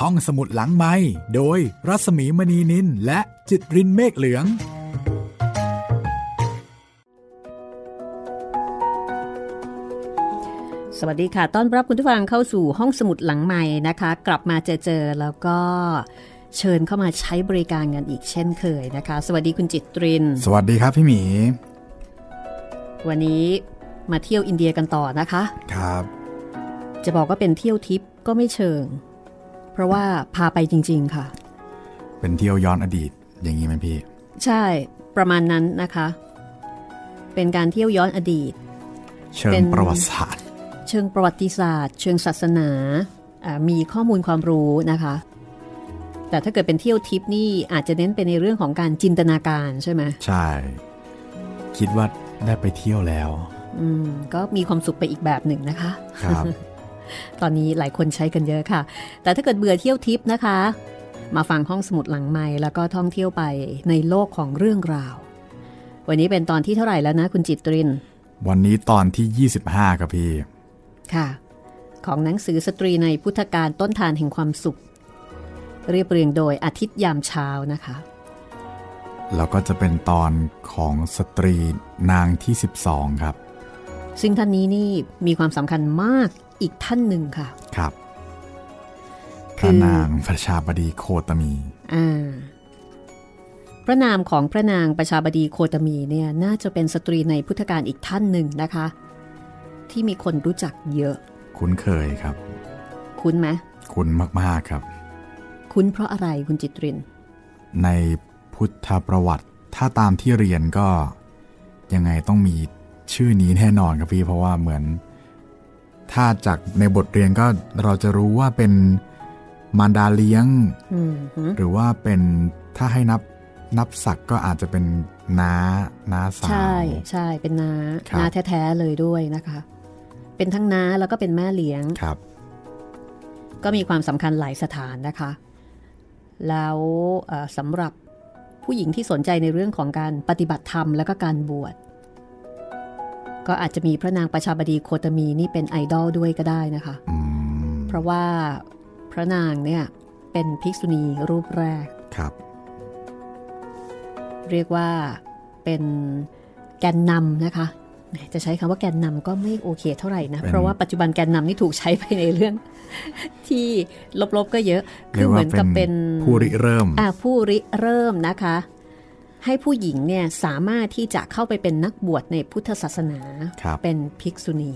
ห้องสมุดหลังไม้โดยรัสมีมณีนินและจิตรินเมฆเหลือง สวัสดีค่ะ ต้อนรับคุณผู้ฟังเข้าสู่ห้องสมุดหลังใหม่นะคะ กลับมาเจอเจอแล้วก็เชิญเข้ามาใช้บริการกันอีกเช่นเคยนะคะ สวัสดีคุณจิตริน สวัสดีครับพี่หมี วันนี้มาเที่ยวอินเดียกันต่อนะคะ ครับ จะบอกว่าเป็นเที่ยวทิปก็ไม่เชิง เพราะว่าพาไปจริง ๆ ค่ะ เป็นเที่ยวย้อนอดีตอย่างนี้ไหมพี่ ใช่ประมาณนั้นนะคะ เป็นการเที่ยวย้อนอดีต เชิเป็งนประวัติศาสตร์ เชิงประวัติศาสตร์ เชิงศาสนาอ่ามีข้อมูลความรู้นะคะ แต่ถ้าเกิดเป็นเที่ยวทิปนี่อาจจะเน้นไปในเรื่องของการจินตนาการใช่ไหมใช่ คิดว่าได้ไปเที่ยวแล้ว อืมก็มีความสุขไปอีกแบบหนึ่งนะคะ ครับ ตอนนี้หลายคนใช้กันเยอะค่ะ แต่ถ้าเกิดเบื่อเที่ยวทิปนะคะ มาฟังห้องสมุดหลังไม้แล้วก็ท่องเที่ยวไปในโลกของเรื่องราว วันนี้เป็นตอนที่เท่าไหร่แล้วนะคุณจิตริน วันนี้ตอนที่ 25 ครับพี่ ค่ะ ของหนังสือสตรีในพุทธการต้นทานแห่งความสุข เรียบเรียงโดยอาทิตย์ยามเช้านะคะแล้วก็จะเป็นตอนของสตรีนางที่ 12 ครับ ซึ่งท่านนี้นี่มีความสำคัญมาก อีกท่านหนึ่งค่ะ ครับพคือระนางประชาบดีโคตมีอ่าพระนามของพระนางประชาบดีโคตมีเนี่ยน่าจะเป็นสตรีในพุทธการอีกท่านหนึ่งนะคะ ที่มีคนรู้จักเยอะ คุ้นเคยครับ คุ้นไหมคุ้นมากๆครับ คุ้นเพราะอะไรคุณจิตริน ในพุทธประวัติถ้าตามที่เรียนก็ยังไงต้องมีชื่อนี้แน่นอนครับพี่เพราะว่าเหมือน ถ้าจากในบทเรียนก็เราจะรู้ว่าเป็นมารดาเลี้ยงอืมหือหรือว่าเป็นถ้าให้นับนับศักดิ์ก็อาจจะเป็นน้าน้าสาวใช่ใช่เป็นนาครับนาแท้ๆเลยด้วยนะคะ เป็นทั้งน้าแล้วก็เป็นแม่เลี้ยงครับ ก็มีความสำคัญหลายสถานนะคะ แล้วเอ่อสำหรับผู้หญิงที่สนใจในเรื่องของการปฏิบัติธรรม และก็การบวช ก็อาจจะมีพระนางประชาบดีโคตมีนี่เป็นไอดอลด้วยก็ได้นะคะอืมเพราะว่าพระนางเนี่ยเป็นภิกษุณีรูปแรกครับ เรียกว่าเป็นแกนนำนะคะแหมจะใช้คำว่าแกนนำก็ไม่โอเคเท่าไหร่นะเป็นเพราะว่าปัจจุบันแกนนำนี่ถูกใช้ไปในเรื่อง ที่ลบๆก็เยอะเรีคืยอกเหว่ามือนกับเป็นผู้ริเริ่ม อ่าผู้ริเริ่มนะคะ ให้ผู้หญิงเนี่ยสามารถที่จะเข้าไปเป็นนักบวชในพุทธศาสนาครับเป็นภิกษุณี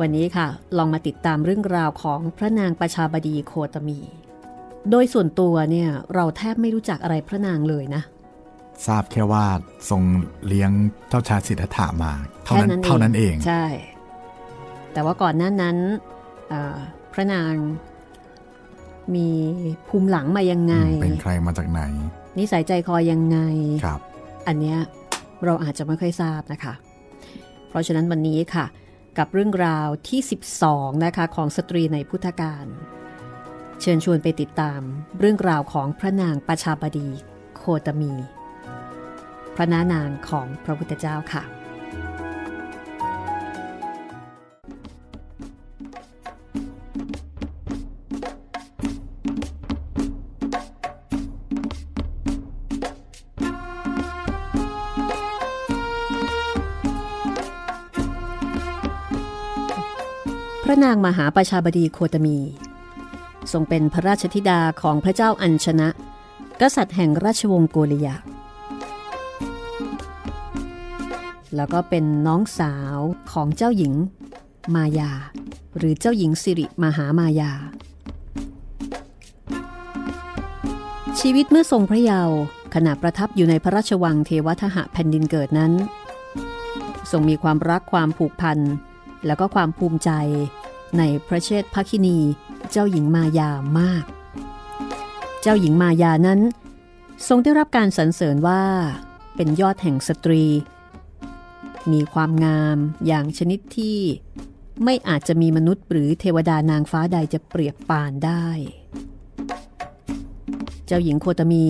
วันนี้ค่ะ ลองมาติดตามเรื่องราวของพระนางประชาบดีโคตมี โดยส่วนตัวเนี่ยเราแทบไม่รู้จักอะไรพระนางเลยนะ ทราบแค่ว่าทรงเลี้ยงเจ้าชายสิทธัตถะมา เท่านั้นแค่นั้นเองเท่านั้นเองใช่ แต่ว่าก่อนหน้านั้นอ่าพระนางมีภูมิหลังมายังไงอืมเป็นใครมาจากไหน นิสัยใจคอยังไงครับ อันเนี้ยเราอาจจะไม่ค่อยทราบนะคะ เพราะฉะนั้นวันนี้ค่ะ กับเรื่องราวที่ 12 นะคะของสตรีในพุทธการเชิญชวนไปติดตามเรื่องราวของพระนางประชาบดีโคตมี พระนานางของพระพุทธเจ้าค่ะ ระนางมหาประชาบดีโคตมี ทรงเป็นพระราชธิดาของพระเจ้าอัญชนะ กษัตริย์แห่งราชวงศ์โกริยะแล้วก็เป็นน้องสาวของเจ้าหญิง มายา หรือเจ้าหญิงสิริมหามายา ชีวิตเมื่อทรงพระเยาว์ขณะประทับอยู่ในพระราชวังเทวทหะแผ่นดินเกิดนั้น ทรงมีความรักความผูกพัน แล้วก็ความภูมิใจ ในพระเชษฐภคินี เจ้าหญิงมายามาก เจ้าหญิงมายานั้น ทรงได้รับการสรรเสริญว่า เป็นยอดแห่งสตรี มีความงามอย่างชนิดที่ไม่อาจจะมีมนุษย์หรือเทวดานางฟ้าใดจะเปรียบปานได้ เจ้าหญิงโคตมี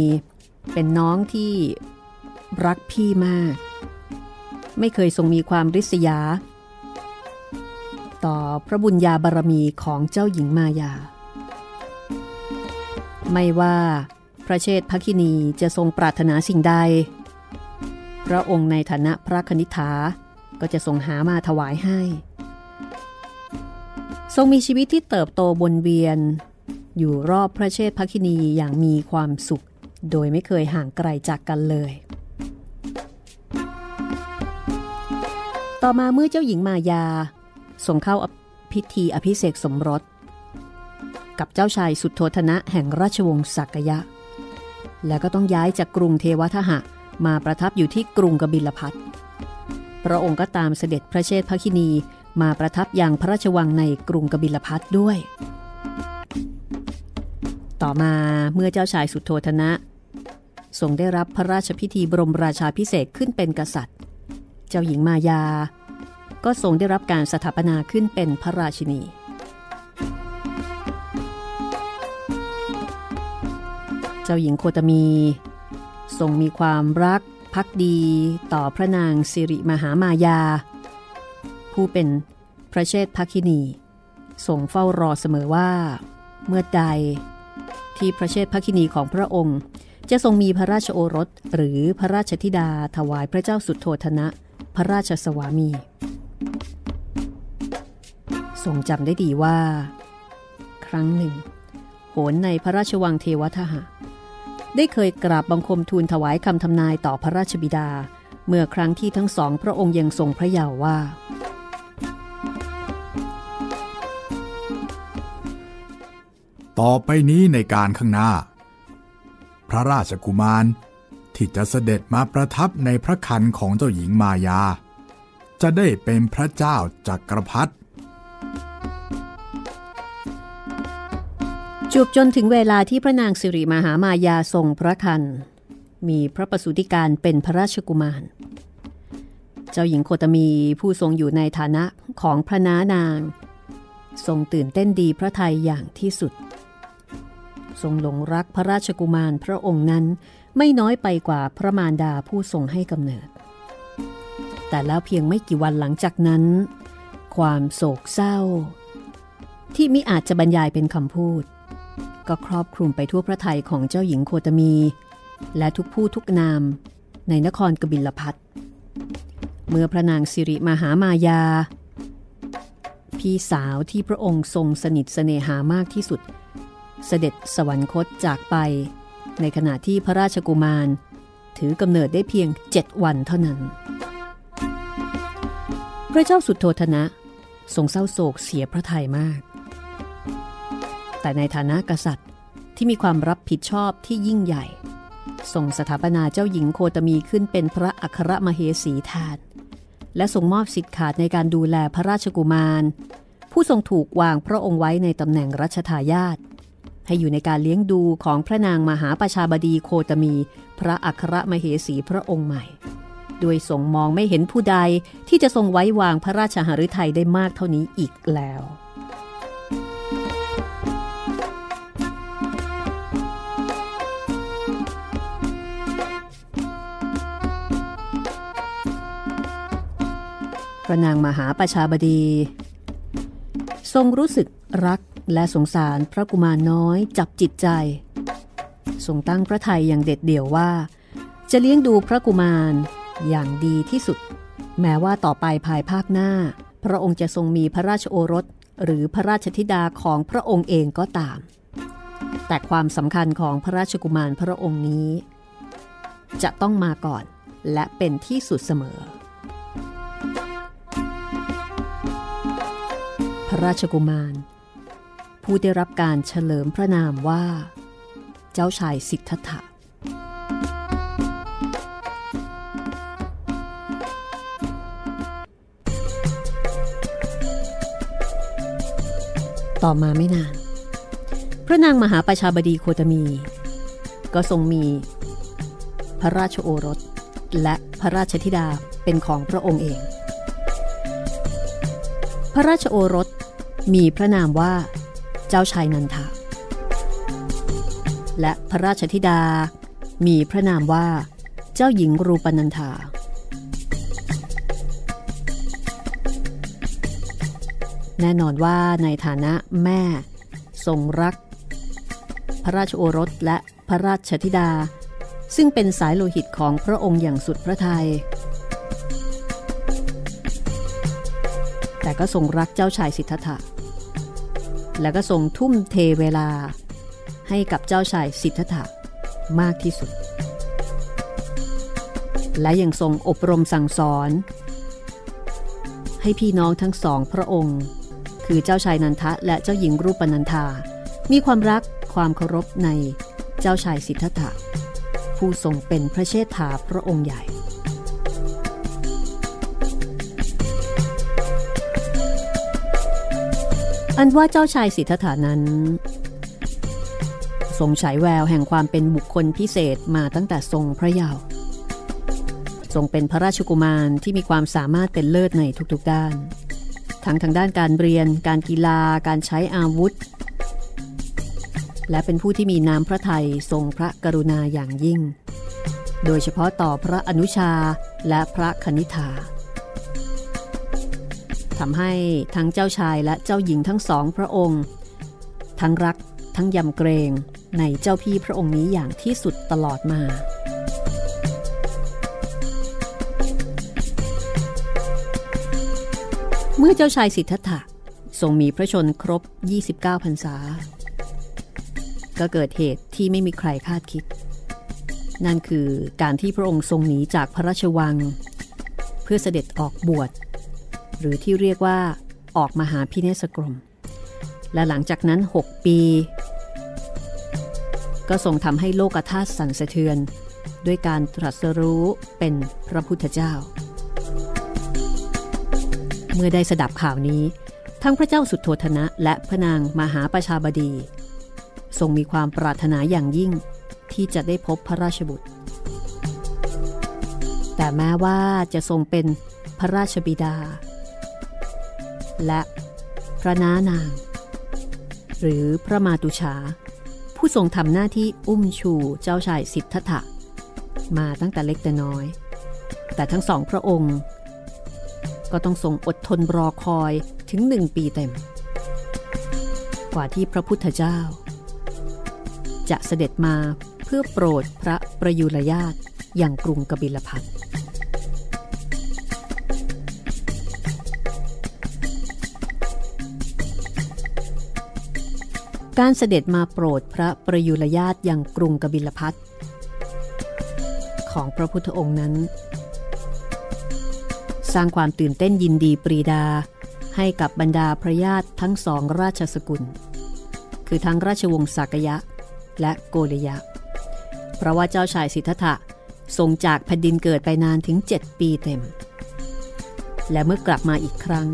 เป็นน้องที่รักพี่มาก ไม่เคยทรงมีความริษยา ต่อพระบุญญาบารมีของเจ้าหญิงมายา ไม่ว่าพระเชษฐคินีจะทรงปรารถนาสิ่งใด พระองค์ในฐานะพระคณิษฐาก็จะทรงหามาถวายให้ ทรงมีชีวิตที่เติบโตบนเวียน อยู่รอบพระเชษฐคินีอย่างมีความสุข โดยไม่เคยห่างไกลจากกันเลย ต่อมาเมื่อเจ้าหญิงมายา ทรงเข้าพิธีอภิเษกสมรส กับเจ้าชายสุดโทธนะแห่งราชวงศ์สักยะ แล้วก็ต้องย้ายจากกรุงเทวทหะมาประทับอยู่ที่กรุงกบิลพัทพระองค์ก็ตามเสด็จพระเชษฐคินีมาประทับอยังพระราชวังในกรุงกบิลพัทด้วย ต่อมาเมื่อเจ้าชายสุดโทธนะ ทรงได้รับพระราชพิธีบรมราชาพิเศษขึ้นเป็นกษัตริย์ เจ้าหญิงมายา ก็ทรงได้รับการสถาปนาขึ้นเป็นพระราชินี เจ้าหญิงโคตมี ทรงมีความรักพักดีต่อพระนางสิริมหามายา ผู้เป็นพระเชษฐคินีทรงเฝ้ารอเสมอว่า เมื่อใดที่พระเชษฐคินีของพระองค์จะทรงมีพระราชโอรสหรือพระราชธิดาถวายพระเจ้าสุดโทธนะ พระราชสวามี ทรงจำได้ดีว่า ครั้งหนึ่ง โหนในพระราชวังเทวทหะ ได้เคยกราบบังคมทูลถวายคำทำนายต่อพระราชบิดา เมื่อครั้งที่ทั้งสองพระองค์ยังทรงพระเยาว์ว่า ต่อไปนี้ในการข้างหน้า พระราชกุมารที่จะเสด็จมาประทับในพระคันของเจ้าหญิงมายา จะได้เป็นพระเจ้าจักรพรรดิ จูบจนถึงเวลาที่พระนางสิริมหามายาทรงพระคัน มีพระประสูติการเป็นพระราชกุมาร เจ้าหญิงโคตมีผู้ทรงอยู่ในฐานะของพระนานาง ทรงตื่นเต้นดีพระไทยอย่างที่สุด ทรงหลงรักพระราชกุมารพระองค์นั้นไม่น้อยไปกว่าพระมารดาผู้ทรงให้กำเนิด แต่แล้วเพียงไม่กี่วันหลังจากนั้น ความโศกเศร้า ที่มิอาจจะบรรยายเป็นคำพูด ก็ครอบคลุมไปทั่วพระทัยของเจ้าหญิงโคตมี และทุกผู้ทุกนามในนครกบิลพัทเมื่อพระนางสิริมหามายา พี่สาวที่พระองค์ทรงสนิทเสน่หามากที่สุด เสด็จสวรรคตจากไป ในขณะที่พระราชกุมาร ถือกำเนิดได้เพียงเจ็ดวันเท่านั้น พระเจ้าสุดโทธนะ ทรงเศร้าโศกเสียพระทัยมาก แต่ในฐานะกษัตริย์ที่มีความรับผิดชอบที่ยิ่งใหญ่ทรงสถาปนาเจ้าหญิงโคตมีขึ้นเป็นพระอัครมเหสีแทนและทรงมอบสิทธิ์ขาดในการดูแลพระราชกุมาร ผู้ทรงถูกวางพระองค์ไว้ในตำแหน่งรัชทายาทให้อยู่ในการเลี้ยงดูของพระนางมหาประชาบดีโคตมี พระอัครมเหสีพระองค์ใหม่โดยทรงมองไม่เห็นผู้ใดที่จะทรงไว้วางพระราชหฤทัยได้มากเท่านี้อีกแล้ว พระนางมหาประชาบดี ทรงรู้สึกรักและสงสารพระกุมารน้อยจับจิตใจ ทรงตั้งพระทัยอย่างเด็ดเดี่ยวว่า จะเลี้ยงดูพระกุมารอย่างดีที่สุด แม้ว่าต่อไปภายภาคหน้า พระองค์จะทรงมีพระราชโอรส หรือพระราชธิดาของพระองค์เองก็ตาม แต่ความสำคัญของพระราชกุมารพระองค์นี้ จะต้องมาก่อนและเป็นที่สุดเสมอ ระราชกุมาร ผู้ได้รับการเฉลิมพระนามว่า เจ้าชายสิทธัตถะต่อมาไม่นาน พระนางมหาประชาบดีโคตมี ก็ทรงมี พระราชโอรส และพระราชธิดาเป็นของพระองค์เอง พระราชโอรส มีพระนามว่า เจ้าชายนันทาและพระราชธิดา มีพระนามว่าเจ้าหญิงรูปนันทา แน่นอนว่าในฐานะแม่ ทรงรัก พระราชโอรสและพระราชธิดา ซึ่งเป็นสายโลหิตของพระองค์อย่างสุดพระทยัยแต่ก็ทรงรักเจ้าชายสิทธัตถะ และก็ทรงทุ่มเทเวลา ให้กับเจ้าชายสิทธัตถะมากที่สุด และยังทรงอบรมสั่งสอน ให้พี่น้องทั้งสองพระองค์ คือเจ้าชายนันทะและเจ้าหญิงรูปนันธามีความรักความเคารพในเจ้าชายสิทธัตถะผู้ทรงเป็นพระเชษฐาพระองค์ใหญ่ อันว่าเจ้าชายสิทธัตถานั้นทรงฉายแววแห่งความเป็นบุคคลพิเศษมาตั้งแต่ทรงพระเยาว์ทรงเป็นพระราชกุมารที่มีความสามารถเป็นเลิศในทุกๆด้าน ทั้งทางด้านการเรียน การกีฬา การใช้อาวุธ และเป็นผู้ที่มีน้ำพระทัยทรงพระกรุณาอย่างยิ่ง โดยเฉพาะต่อพระอนุชาและพระคณิธา ทำให้ทั้งเจ้าชายและเจ้าหญิงทั้งสองพระองค์ ทั้งรักทั้งยำเกรงในเจ้าพี่พระองค์นี้อย่างที่สุดตลอดมา เมื่อเจ้าชายสิทธัตถะทรงมีพระชนครบ 29พรรษา ก็เกิดเหตุที่ไม่มีใครคาดคิด นั่นคือการที่พระองค์ทรงหนีจากพระราชวัง เพื่อเสด็จออกบวช หรือที่เรียกว่าออกมาหาพิเนสกรม และหลังจากนั้น 6 ปี ก็ทรงทำให้โลกธาตุสั่นสะเทือน ด้วยการตรัสรู้เป็นพระพุทธเจ้า เมื่อได้สดับข่าวนี้ ทั้งพระเจ้าสุดโทธนะ และพระนางมหาประชาบดี ทรงมีความปรารถนาอย่างยิ่งที่จะได้พบพระราชบุตร แต่แม้ว่าจะทรงเป็นพระราชบิดา และพระน้านาง หรือพระมาตุชา ผู้ทรงทำหน้าที่อุ้มชูเจ้าชายสิทธัตถะมาตั้งแต่เล็กแต่น้อย แต่ทั้งสองพระองค์ ก็ต้องทรงอดทนรอคอยถึงหนึ่งปีเต็ม กว่าที่พระพุทธเจ้า จะเสด็จมาเพื่อโปรดพระประยุรญาตอย่างกรุงกบิลพัท การเสด็จมาโปรดพระประยุรญาตอย่างกรุงกบิลพัทของพระพุทธองค์นั้น สร้างความตื่นเต้นยินดีปรีดาให้กับบรรดาพระญาติทั้งสองราชสกุล คือทั้งราชวงศ์สักยะและโกลยะ เพราะว่าเจ้าชายสิทธัตถะทรงจากแผ่นดินเกิดไปนานถึง 7 ปีเต็ม และเมื่อกลับมาอีกครั้ง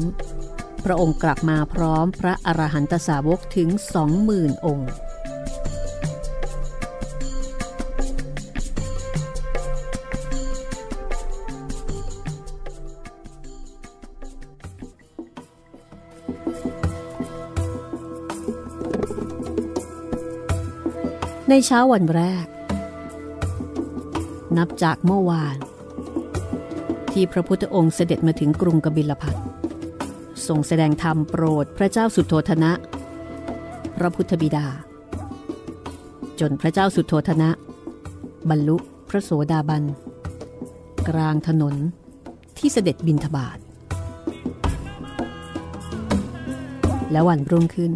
พระองค์กลับมาพร้อมพระอรหันตสาวกถึงสองหมื่นองค์ ในเช้าวันแรก นับจากเมื่อวาน ที่พระพุทธองค์เสด็จมาถึงกรุงกบิลพัท ทรงแสดงธรรมโปรดพระเจ้าสุโธธนะ พระพุทธบิดา จนพระเจ้าสุโธธนะ บรรลุพระโสดาบัน กลางถนนที่เสด็จบินทบาท และวันรุ่งขึ้น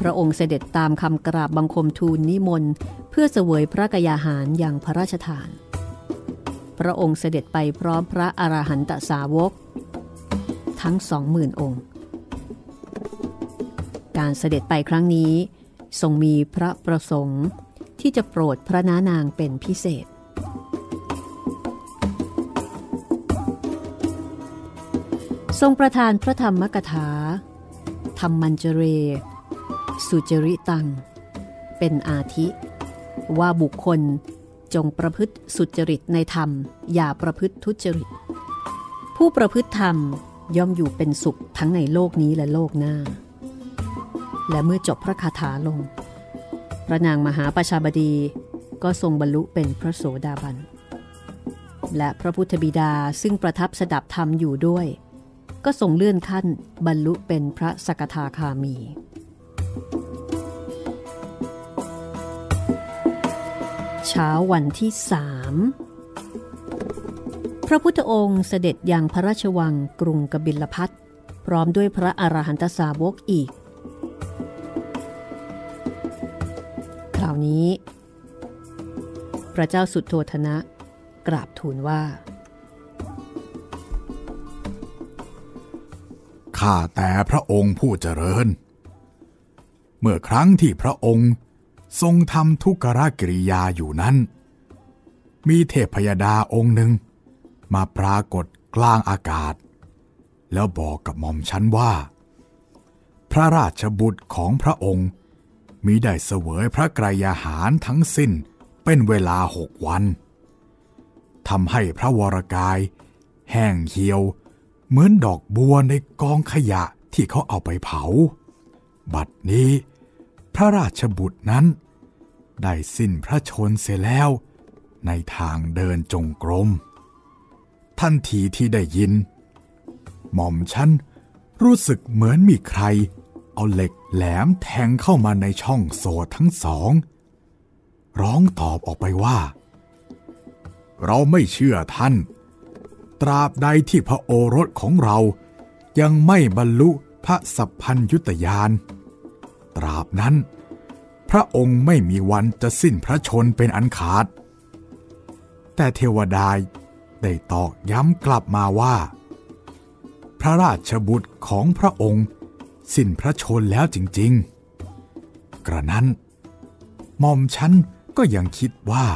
พระองค์เสด็จตามคำกราบบังคมทูลนิมนต์เพื่อเสวยพระกยาหารอย่างพระราชทาน พระองค์เสด็จไปพร้อมพระอรหันตสาวก ทั้งสองหมื่นองค์ การเสด็จไปครั้งนี้ ทรงมีพระประสงค์ที่จะโปรดพระนานางเป็นพิเศษ ทรงประทานพระธรรมกถา ธรรมันเจเร สุจริตัง เป็นอาทิ ว่าบุคคลจงประพฤติสุจริตในธรรม อย่าประพฤติทุจริต ผู้ประพฤติธรรม ย่อมอยู่เป็นสุขทั้งในโลกนี้และโลกหน้า และเมื่อจบพระคาถาลง พระนางมหาประชาบดีก็ทรงบรรลุเป็นพระโสดาบัน และพระพุทธบิดาซึ่งประทับสดับธรรมอยู่ด้วย ก็ทรงเลื่อนขั้นบรรลุเป็นพระสกทาคามี เช้าวันที่สาม ระพุทธองค์เสด็จยังพระราชวังกรุงกบิลพัทพร้อมด้วยพระอรหันตสาวกอีก คราวนี้ พระเจ้าสุดโทธนะ กราบทูลว่า ข้าแต่พระองค์ผู้เจริญ เมื่อครั้งที่พระองค์ทรงทำทุกขกิริยาอยู่นั้น มีเทพยดาองค์หนึ่ง มาปรากฏกลางอากาศ แล้วบอกกับหม่อมฉันว่า พระราชบุตรของพระองค์มีได้เสวยพระกรยาหารทั้งสิ้นเป็นเวลาหกวันทำให้พระวรกาย แห้งเหี่ยว เหมือนดอกบัวในกองขยะที่เขาเอาไปเผา บัดนี้ พระราชบุตรนั้น ได้สิ้นพระชนเสียแล้วในทางเดินจงกรม ทันทีที่ได้ยิน หม่อมฉันรู้สึกเหมือนมีใคร เอาเหล็กแหลมแทงเข้ามาในช่องโสดทั้งสอง ร้องตอบออกไปว่า เราไม่เชื่อท่าน ตราบใดที่พระโอรสของเรายังไม่บรรลุพระสัพพัญยุตยาน ตราบนั้น พระองค์ไม่มีวันจะสิ้นพระชนเป็นอันขาด แต่เทวดา ได้ตอกย้ำกลับมาว่า พระราชบุตรของพระองค์ สิ้นพระชนแล้วจริง ๆ กระนั้นหม่อมฉันก็ยังคิดว่า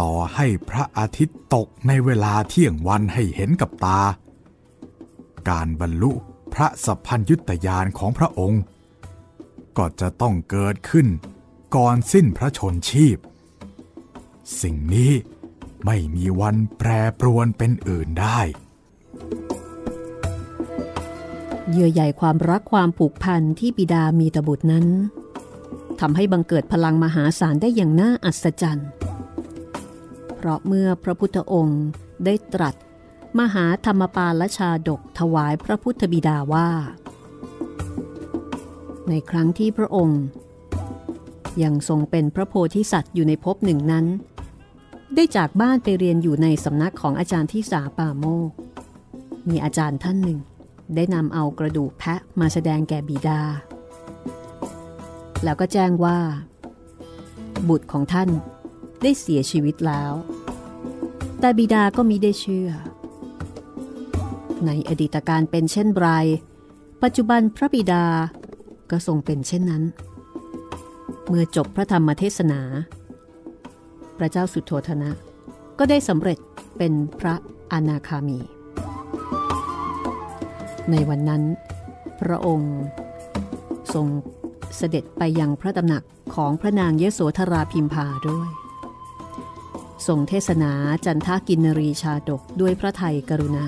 ต่อให้พระอาทิตย์ตกในเวลาเที่ยงวันให้เห็นกับตา การบรรลุพระสัพพัญยุตยานของพระองค์ ก็จะต้องเกิดขึ้นก่อนสิ้นพระชนชีพ สิ่งนี้ ไม่มีวันแปรปรวนเป็นอื่นได้เยื่อใยความรักความผูกพันที่บิดามีตบุตรนั้นทำให้บังเกิดพลังมหาศาลได้อย่างน่าอัศจรรย์ เพราะเมื่อพระพุทธองค์ได้ตรัส มหาธรรมปาลชาดกถวายพระพุทธบิดาว่า ในครั้งที่พระองค์ ยังทรงเป็นพระโพธิสัตว์อยู่ในภพหนึ่งนั้น ได้จากบ้านไปเรียนอยู่ในสำนักของอาจารย์ที่สาป่าโมก มีอาจารย์ท่านหนึ่ง ได้นำเอากระดูกแพะมาแสดงแก่บิดา แล้วก็แจ้งว่า บุตรของท่านได้เสียชีวิตแล้ว แต่บิดาก็มิได้เชื่อ ในอดีตการเป็นเช่นไร ปัจจุบันพระบิดาก็ทรงเป็นเช่นนั้น เมื่อจบพระธรรมเทศนา ระเจ้าสุโธธนะ ก็ได้สำเร็จเป็นพระอนาคามี ในวันนั้น พระองค์ทรงเสด็จไปยังพระตำหนักของพระนางเยโสธราพิมพาด้วยทรงเทศนาจันทากินรีชาดกด้วยพระไทยกรุณา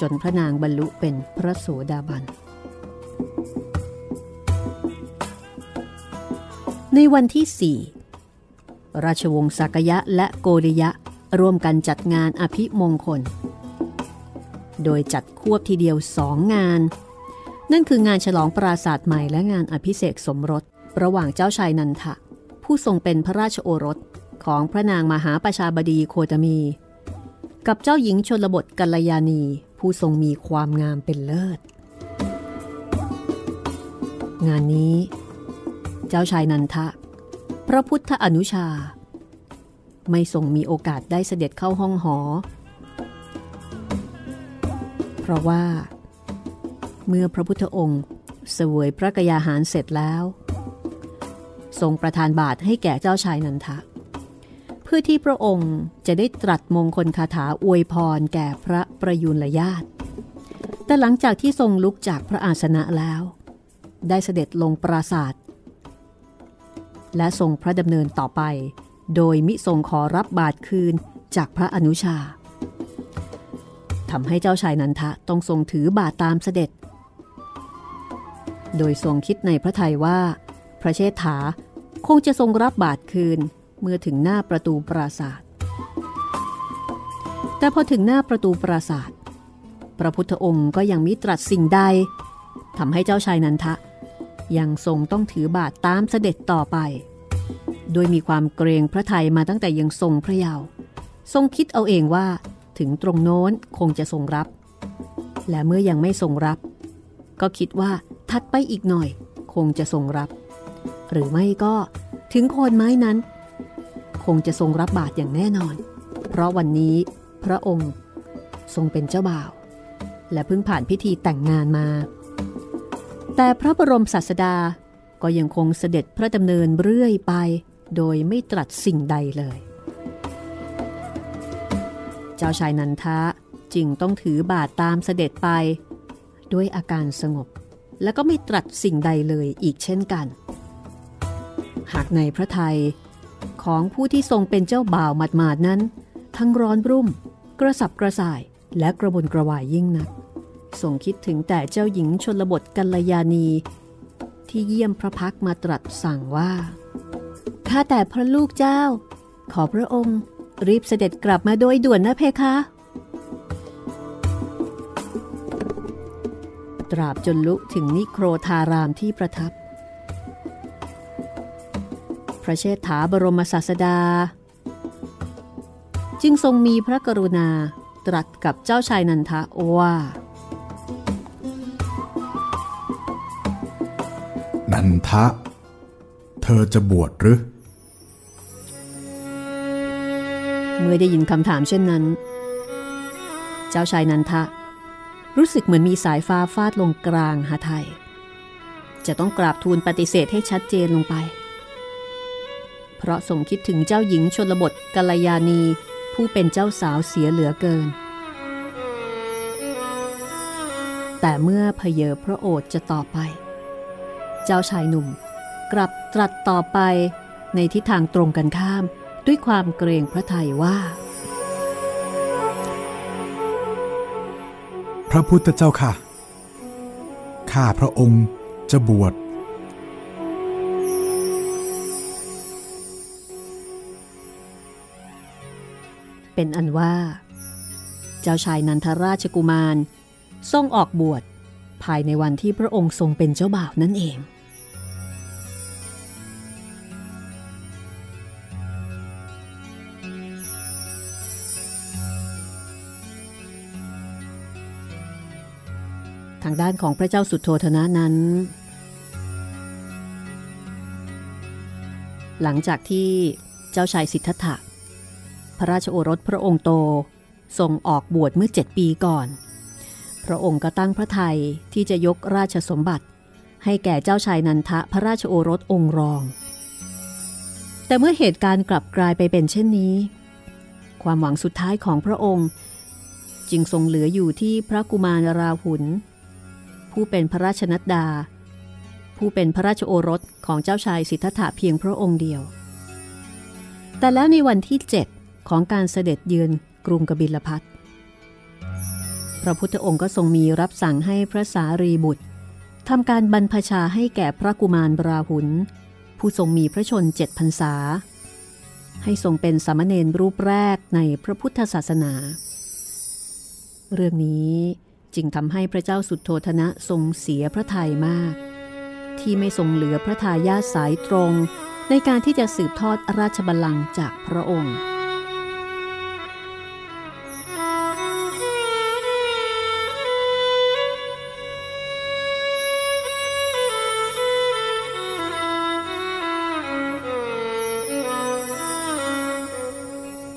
จนพระนางบรรลุเป็นพระโสดาบัน ในวันที่สี่ ราชวงศ์สักยะและโกริยะร่วมกันจัดงานอภิมงคล โดยจัดควบทีเดียวสองงาน นั่นคืองานฉลองปราศาสตร์ใหม่และงานอภิเษกสมรส ระหว่างเจ้าชายนันทะ ผู้ทรงเป็นพระราชโอรสของพระนางมหาประชาบดีโคตมี กับเจ้าหญิงชนบทกัลยาณี ผู้ทรงมีความงามเป็นเลิศ งานนี้ เจ้าชายนันทะ พระพุทธอนุชา ไม่ทรงมีโอกาสได้เสด็จเข้าห้องหอ เพราะว่า เมื่อพระพุทธองค์เสวยพระกยาหารเสร็จแล้ว ทรงประทานบาทให้แก่เจ้าชายนันทะ เพื่อที่พระองค์จะได้ตรัสมงคลคาถาอวยพรแก่พระประยุรญาติแต่หลังจากที่ทรงลุกจากพระอาสนะแล้ว ได้เสด็จลงปราศาสตร์ และทรงพระดำเนินต่อไป โดยมิทรงขอรับบาทคืนจากพระอนุชาทำให้เจ้าชายนันทะต้องทรงถือบาทตามเสด็จ โดยทรงคิดในพระทัยว่า พระเชษฐาคงจะทรงรับบาทคืนเมื่อถึงหน้าประตูปราศาสตร์แต่พอถึงหน้าประตูปราศาสตร์พระพุทธองค์ก็ยังมิตรัสสิ่งใดทำให้เจ้าชายนันทะ ยังทรงต้องถือบาทตามเสด็จต่อไป โดยมีความเกรงพระไทยมาตั้งแต่ยังทรงพระเยาว์ทรงคิดเอาเองว่า ถึงตรงโน้นคงจะทรงรับ และเมื่อยังไม่ทรงรับ ก็คิดว่าทัดไปอีกหน่อย คงจะทรงรับ หรือไม่ก็ถึงโคนไม้นั้น คงจะทรงรับบาตรอย่างแน่นอน เพราะวันนี้พระองค์ทรงเป็นเจ้าบ่าว และเพิ่งผ่านพิธีแต่งงานมา แต่พระบรมศาสดาก็ยังคงเสด็จพระดำเนินเรื่อยไป โดยไม่ตรัสสิ่งใดเลย เจ้าชายนันทะจึงต้องถือบาทตามเสด็จไป ด้วยอาการสงบ และก็ไม่ตรัสสิ่งใดเลยอีกเช่นกัน หากในพระไทยของผู้ที่ทรงเป็นเจ้าบ่าวหมาดๆนั้น ทั้งร้อนรุ่ม กระสับกระส่ายและกระบนกระวายยิ่งนัก ทรงคิดถึงแต่เจ้าหญิงชนบทกัลยาณี ที่เยี่ยมพระพักมาตรัสสั่งว่า ข้าแต่พระลูกเจ้า ขอพระองค์ รีบเสด็จกลับมาโดยด่วนนะเพคะ ตราบจนลุถึงนิโครธารามที่ประทับ พระเชษฐาบรมศาสดา จึงทรงมีพระกรุณาตรัสกับเจ้าชายนันทะว่า นันทะ เธอจะบวชหรือ เมื่อได้ยินคำถามเช่นนั้น เจ้าชายนันทะ รู้สึกเหมือนมีสายฟ้าฟาดลงกลางหาไทย จะต้องกราบทูลปฏิเสธให้ชัดเจนลงไป เพราะทรงคิดถึงเจ้าหญิงชนบทกัลยาณีผู้เป็นเจ้าสาวเสียเหลือเกิน แต่เมื่อเพเยอพระโอษฐ์จะต่อไป เจ้าชายหนุ่ม กลับตรัสต่อไปในทิศทางตรงกันข้ามด้วยความเกรงพระทัยว่า พระพุทธเจ้าค่ะ ข้าพระองค์จะบวช เป็นอันว่า เจ้าชายนันทราชกุมารทรงออกบวชภายในวันที่พระองค์ทรงเป็นเจ้าบ่าวนั่นเอง ทางด้านของพระเจ้าสุดโทธนะนั้น หลังจากที่เจ้าชายสิทธัตถะ พระราชโอรสพระองค์โตทรงออกบวชเมื่อเจ็ดปีก่อน พระองค์ก็ตั้งพระทัยที่จะยกราชสมบัติ ให้แก่เจ้าชายนันทะพระราชโอรสองค์รอง แต่เมื่อเหตุการณ์กลับกลายไปเป็นเช่นนี้ ความหวังสุดท้ายของพระองค์ จึงทรงเหลืออยู่ที่พระกุมารราหุล ผู้เป็นพระราชนัดดา ผู้เป็นพระราชโอรสของเจ้าชายสิทธัตถะเพียงพระองค์เดียว แต่แล้วในวันที่ 7 ของการเสด็จเยือนกรุงกบิลพัทพระพุทธองค์ก็ทรงมีรับสั่งให้พระสารีบุตรทำการบรรพชาให้แก่พระกุมารบราหุลผู้ทรงมีพระชนเจ็ดพรรษา ให้ทรงเป็นสามเณรรูปแรกในพระพุทธศาสนา เรื่องนี้ จึงทำให้พระเจ้าสุดโทธนะทรงเสียพระทัยมาก ที่ไม่ทรงเหลือพระทายาทสายตรง ในการที่จะสืบทอดราชบัลลังก์จากพระองค์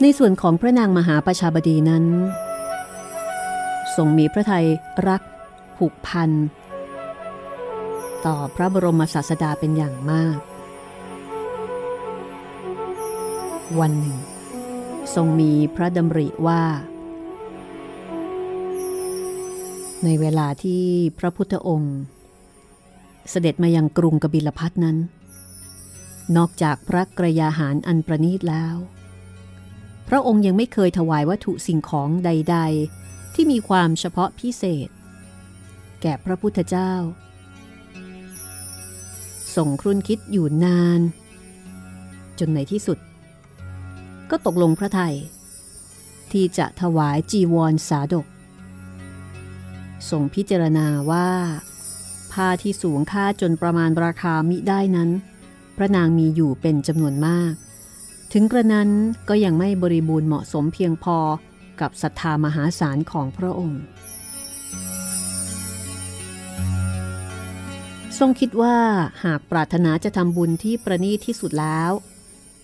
ในส่วนของพระนางมหาประชาบดีนั้น ทรงมีพระทัยรัก ผูกพัน ต่อพระบรมศาสดาเป็นอย่างมาก วันหนึ่ง ทรงมีพระดำริว่า ในเวลาที่พระพุทธองค์ เสด็จมายังกรุงกบิลพัทนั้น นอกจากพระกระยาหารอันประณีตแล้ว พระองค์ยังไม่เคยถวายวัตถุสิ่งของใด ๆ ที่มีความเฉพาะพิเศษ แก่พระพุทธเจ้าส่งครุ่นคิดอยู่นาน จนในที่สุด ก็ตกลงพระไทย ที่จะถวายจีวรสาดกทรงพิจารณาว่า ผ้าที่สูงค่าจนประมาณราคามิได้นั้น พระนางมีอยู่เป็นจำนวนมาก ถึงกระนั้นก็ยังไม่บริบูรณ์เหมาะสมเพียงพอ กับศรัทธามหาศาลของพระองค์ ทรงคิดว่าหากปรารถนาจะทำบุญที่ประณีตที่สุดแล้ว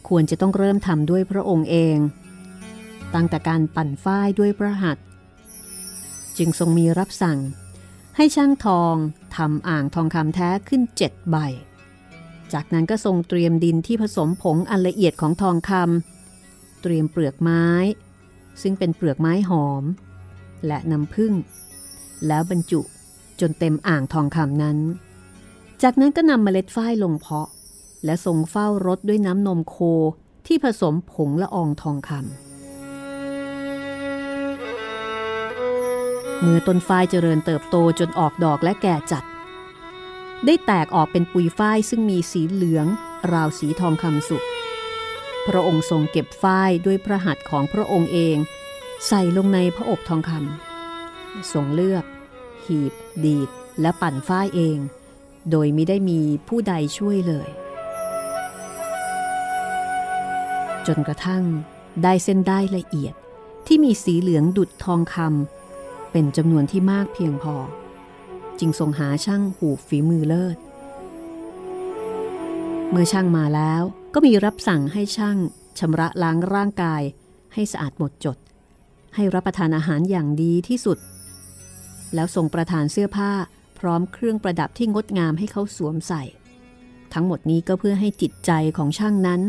ควรจะต้องเริ่มทำด้วยพระองค์เอง ตั้งแต่การปั่นฝ้ายด้วยพระหัตถ์จึงทรงมีรับสั่ง ให้ช่างทองทำอ่างทองคำแท้ขึ้นเจ็ดใบ จากนั้นก็ทรงเตรียมดินที่ผสมผงอันละเอียดของทองคำเตรียมเปลือกไม้ ซึ่งเป็นเปลือกไม้หอม และน้ำผึ้งแล้วบรรจุจนเต็มอ่างทองคำนั้น จากนั้นก็นำเมล็ดฝ้ายลงเพาะ และทรงเฝ้ารดด้วยน้ำนมโคที่ผสมผงละอองทองคำเมื่อต้นฝ้ายเจริญเติบโตจนออกดอกและแก่จัด ได้แตกออกเป็นปุยฝ้ายซึ่งมีสีเหลือง ราวสีทองคำสุก พระองค์ทรงเก็บฝ้ายด้วยพระหัตถ์ของพระองค์เอง ใส่ลงในพระอบทองคำทรงเลือก หีบ ดีด และปั่นฝ้ายเอง โดยไม่ได้มีผู้ใดช่วยเลย จนกระทั่งได้เส้นได้ละเอียดที่มีสีเหลืองดุดทองคำเป็นจำนวนที่มากเพียงพอ จึงทรงหาช่างหูฝีมือเลิศ เมื่อช่างมาแล้ว ก็มีรับสั่งให้ช่างชำระล้างร่างกาย ให้สะอาดหมดจด ให้รับประทานอาหารอย่างดีที่สุด แล้วส่งประทานเสื้อผ้าพร้อมเครื่องประดับที่งดงามให้เขาสวมใส่ ทั้งหมดนี้ก็เพื่อให้จิตใจของช่างนั้น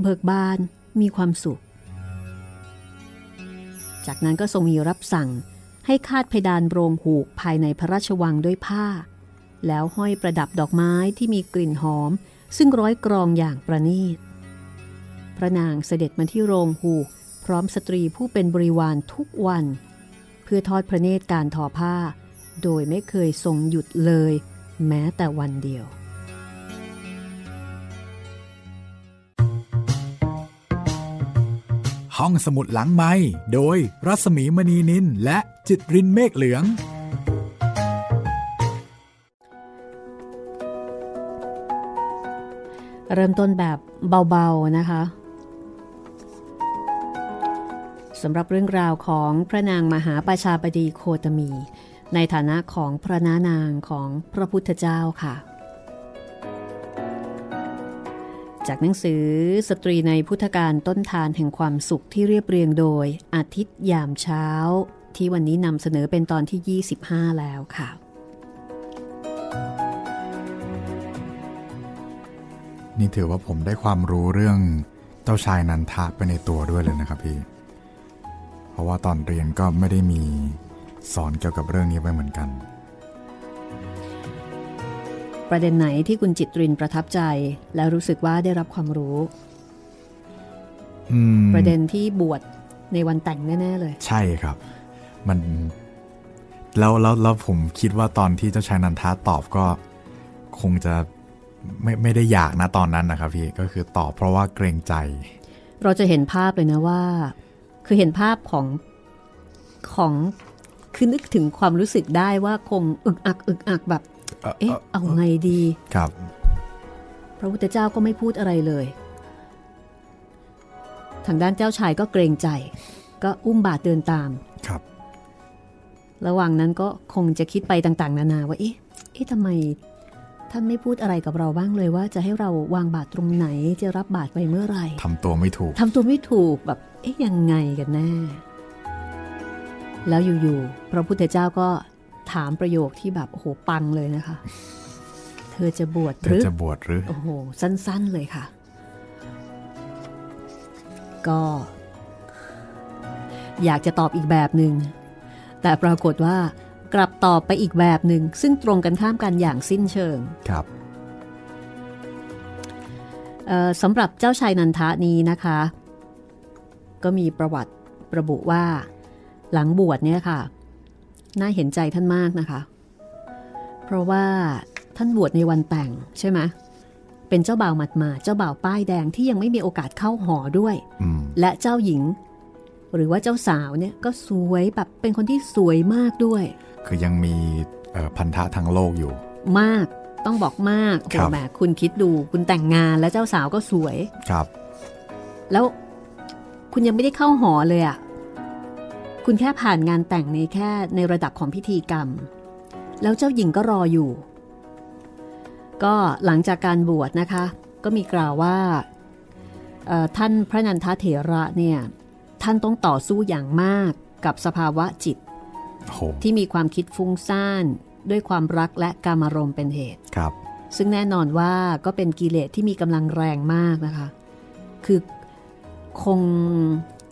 เบิกบานมีความสุข จากนั้นก็ทรงมีรับสั่งให้คาดเพดานโรงหูกภายในพระราชวังด้วยผ้า แล้วห้อยประดับดอกไม้ที่มีกลิ่นหอม ซึ่งร้อยกรองอย่างประณีต พระนางเสด็จมาที่โรงหูพร้อมสตรีผู้เป็นบริวารทุกวัน เพื่อทอดพระเนตรการทอผ้า โดยไม่เคยทรงหยุดเลย แม้แต่วันเดียว ห้องสมุดหลังไม้โดยรัสมีมณีนินและจิตรินเมฆเหลือง เริ่มต้นแบบเบาๆนะคะสำหรับเรื่องราวของพระนางมหาประชาบดีโคตมี ในฐานะของพระนานางของพระพุทธเจ้าค่ะ จากหนังสือสตรีในพุทธการต้นทานแห่งความสุขที่เรียบเรียงโดยอาทิตย์ยามเช้า ที่วันนี้นำเสนอเป็นตอนที่ 25 แล้วค่ะ นี่ถือว่าผมได้ความรู้เรื่องเจ้าชายนันทะไปในตัวด้วยเลยนะครับพี่ เพราะว่าตอนเรียนก็ไม่ได้มีสอนเกี่ยวกับเรื่องนี้ไว้เหมือนกัน ประเด็นไหนที่คุณจิตรินประทับใจ แล้วรู้สึกว่าได้รับความรู้ ประเด็นที่บวชในวันแต่งแน่ ๆ เลย ใช่ครับ มันแล้วแล้วแล้วผมคิดว่าตอนที่เจ้าชายนันทาตอบก็คงจะ ไม่ไม่ได้อยากนะตอนนั้นนะครับพี่ก็คือตอบเพราะว่าเกรงใจ เราจะเห็นภาพเลยนะว่า คือเห็นภาพของของคือนึกถึงความรู้สึกได้ว่าคงอึกอักอึกอักแบบ เอ๊ะเอาไงดีครับ พระพุทธเจ้าก็ไม่พูดอะไรเลย ทางด้านเจ้าชายก็เกรงใจ ก็อุ้มบาทเดินตามครับ ระหว่างนั้นก็คงจะคิดไปต่าง ๆ นานาว่าเอ๊ะเอ๊ะทำไม ท่านไม่พูดอะไรกับเราบ้างเลยว่าจะให้เราวางบาตรตรงไหนจะรับบาตรไปเมื่อไหร่ทำตัวไม่ถูกทำตัวไม่ถูกแบบเอ๊ะยังไงกันแน่ แล้วอยู่ๆพระพุทธเจ้าก็ถามประโยคที่แบบโอ้โหปังเลยนะคะ เธอจะบวชหรือจะบวชหรือโอ้โหสั้น ๆเลยค่ะ ก็ อยากจะตอบอีกแบบหนึง่งแต่ปรากฏว่า กลับตอบไปอีกแบบหนึ่ง ซึ่งตรงกันข้ามกันอย่างสิ้นเชิงครับสำหรับเจ้าชายนันทานี้นะคะ ก็มีประวัติระบุว่า หลังบวชเนี่ยค่ะ น่าเห็นใจท่านมากนะคะ เพราะว่าท่านบวชในวันแต่งใช่ไหมเป็นเจ้าบ่าวหมัดมาเจ้าบ่าวป้ายแดงที่ยังไม่มีโอกาสเข้าหอด้วย และเจ้าหญิง หรือว่าเจ้าสาวเนี่ยก็สวยแบบเป็นคนที่สวยมากด้วย คือยังมีพันธะทางโลกอยู่ มากต้องบอกมากโอ้ครับแหมคุณคิดดูคุณแต่งงานแล้วเจ้าสาวก็สวยครับ แล้วคุณยังไม่ได้เข้าหอเลยอะ่ะคุณแค่ผ่านงานแต่งในแค่ในระดับของพิธีกรรม แล้วเจ้าหญิงก็รออยู่ ก็หลังจากการบวชนะคะ ก็มีกล่าวว่าเอ่อท่านพระนันทเถระเนี่ยท่านต้องต่อสู้อย่างมากกับสภาวะจิตโห ที่มีความคิดฟุ้งซ่านด้วยความรักและกามารมณ์เป็นเหตุครับ ซึ่งแน่นอนว่าก็เป็นกิเลสที่มีกำลังแรงมากนะคะ คือคง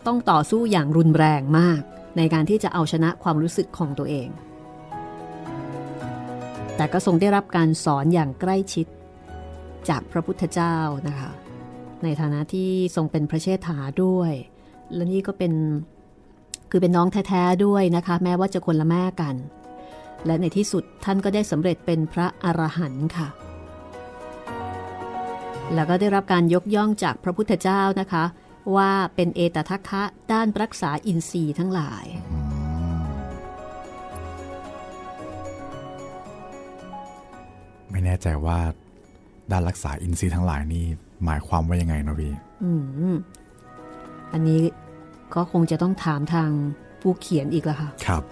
ต้องต่อสู้อย่างรุนแรงมาก ในการที่จะเอาชนะความรู้สึกของตัวเอง แต่ก็ทรงได้รับการสอนอย่างใกล้ชิด จากพระพุทธเจ้านะคะ ในฐานะที่ทรงเป็นพระเชษฐาด้วย และนี่ก็เป็น คือเป็นน้องแท้ๆด้วยนะคะ แม้ว่าจะคนละแม่กัน และในที่สุดท่านก็ได้สำเร็จเป็นพระอรหันต์ค่ะ แล้วก็ได้รับการยกย่องจากพระพุทธเจ้านะคะ ว่าเป็นเอตทัคคะด้านรักษาอินทรีย์ทั้งหลายอืมไม่แน่ใจว่าด้านรักษาอินทรีย์ทั้งหลายนี่หมายความว่ายังไงเนาะพี่ อืม อันนี้ ก็คงจะต้องถามทางผู้เขียนอีกละค่ะ ครับ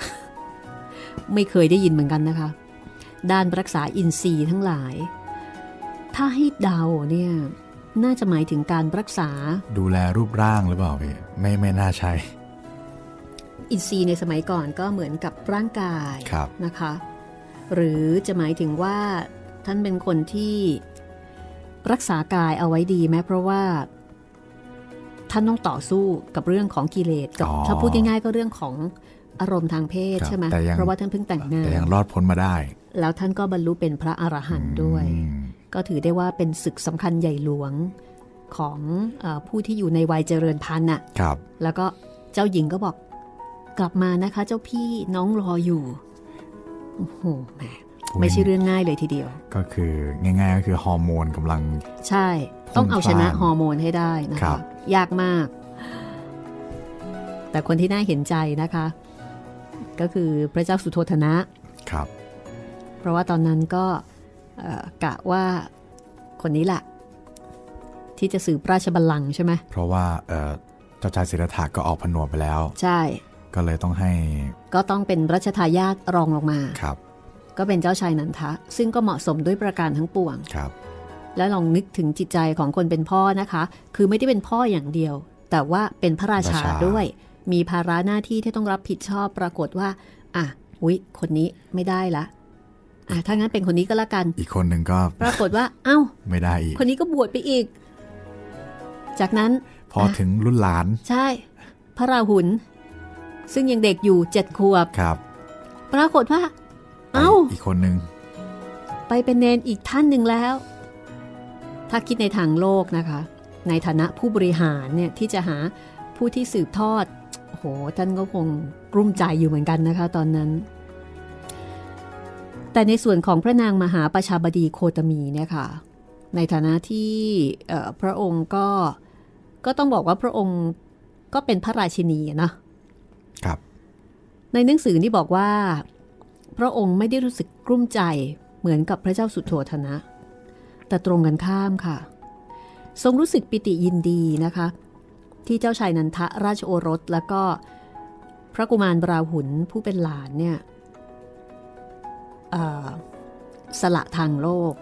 ไม่เคยได้ยินเหมือนกันนะคะ ด้านรักษาอินทรีย์ทั้งหลาย ถ้าให้เดาเนี่ย น่าจะหมายถึงการรักษา ดูแลรูปร่างหรือเปล่าพี่ไม่ไม่น่าใช่ อินทรีย์ในสมัยก่อนก็เหมือนกับร่างกายครับนะคะ หรือจะหมายถึงว่าท่านเป็นคนที่รักษากายเอาไว้ดีไหมเพราะว่า ท่านต้องต่อสู้กับเรื่องของกิเลสกับอ๋อถ้าพูดง่ายๆก็เรื่องของอารมณ์ทางเพศครับใช่ไหมแต่ยังเพราะว่าท่านเพิ่งแต่งงาแต่นยังรอดพ้นมาได้ แล้วท่านก็บรรลุเป็นพระอรหันต์ด้วยอืมก็ถือได้ว่าเป็นศึกสำคัญใหญ่หลวงของเออผู้ที่อยู่ในวัยเจริญพันธุ์น่ะครับ แล้วก็เจ้าหญิงก็บอกกลับมานะคะ เจ้าพี่น้องรออยู่โอ้โหแหมไม่ใช่เรื่องง่ายเลยทีเดียว ก็คือง่ายๆก็คือฮอร์โมนกำลัง ใช่ ต้องเอาชนะพล่านฮอร์โมนให้ได้นะครัคะบ ยากมาก แต่คนที่น่าเห็นใจนะคะ ก็คือพระเจ้าสุโธธนะครับ เพราะว่าตอนนั้นก็เอ่อกะว่าคนนี้แหละที่จะสืบราชบัลลังก์ใช่ไหมเพราะว่าเอ่อเจ้าชายสิทธัตถะก็ออกผนวดไปแล้ว ใช่ ก็เลยต้องให้ ก็ต้องเป็นรัชทายาทรองลงมาครับ ก็เป็นเจ้าชายนันทะ ซึ่งก็เหมาะสมด้วยประการทั้งปวงครับ แล้วลองนึกถึงจิตใจของคนเป็นพ่อนะคะ คือไม่ได้เป็นพ่ออย่างเดียว แต่ว่าเป็นพระราชาราชาด้วย มีภาระหน้าที่ที่ต้องรับผิดชอบปรากฏว่าอะอุ๊ยคนนี้ไม่ได้ละอะถ้างั้นเป็นคนนี้ก็แล้วกัน อีกคนหนึ่งก็ปรากฏว่าเอ้า ไม่ได้อีก คนนี้ก็บวชไปอีก จากนั้น พอถึงรุ่นหลาน ใช่ พระราหุลซึ่งยังเด็กอยู่เจ็ดขวบครับ ปรากฏว่า เอ้า อีกคนหนึ่งไปเป็นเนนอีกท่านหนึ่งแล้ว ถ้าคิดในทางโลกนะคะ ในฐานะผู้บริหารเนี่ยที่จะหาผู้ที่สืบทอดโอ้โหท่านก็คงกลุ้มใจอยู่เหมือนกันนะคะตอนนั้น แต่ในส่วนของพระนางมหาประชาบดีโคตมีเนี่ยค่ะ ในฐานะที่เอ่อพระองค์ก็ก็ต้องบอกว่าพระองค์ก็เป็นพระราชินีอะนะครับ ในหนังสือนี่บอกว่า พระองค์ไม่ได้รู้สึกกลุ้มใจเหมือนกับพระเจ้าสุโธธนะ แต่ตรงกันข้ามค่ะ ทรงรู้สึกปิติยินดีนะคะ ที่เจ้าชายนันทะราชโอรสแล้วก็พระกุมารบราหุลผู้เป็นหลานเนี่ยสละทางโลก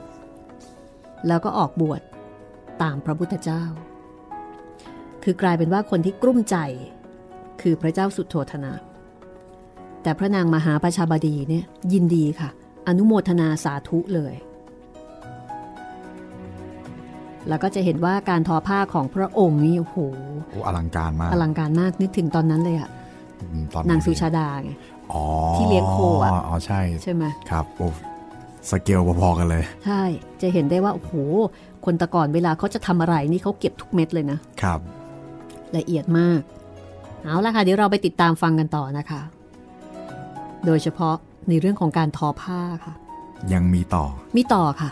แล้วก็ออกบวชตามพระพุทธเจ้า คือกลายเป็นว่าคนที่กลุ้มใจคือพระเจ้าสุโธธนะ แต่พระนางมหาประชาบดีเนี่ยยินดีค่ะ อนุโมทนาสาธุเลย แล้วก็จะเห็นว่าการทอผ้าของพระองค์นี่โอ้โหโอ้อลังการมาก อลังการมากนึกถึงตอนนั้นเลยอะอืมตอนนางสุชาดาไงอ๋อที่เลี้ยงโคอะอ๋อใช่ใช่ไหมครับโอ้สเกลพอๆกันเลย ใช่ จะเห็นได้ว่าโอ้โหคนแตะก่อนเวลาเขาจะทำอะไรนี่เขาเก็บทุกเม็ดเลยนะครับ ละเอียดมาก เอาละค่ะ เดี๋ยวเราไปติดตามฟังกันต่อนะคะ โดยเฉพาะในเรื่องของการทอผ้าค่ะ ยังมีต่อ มีต่อค่ะ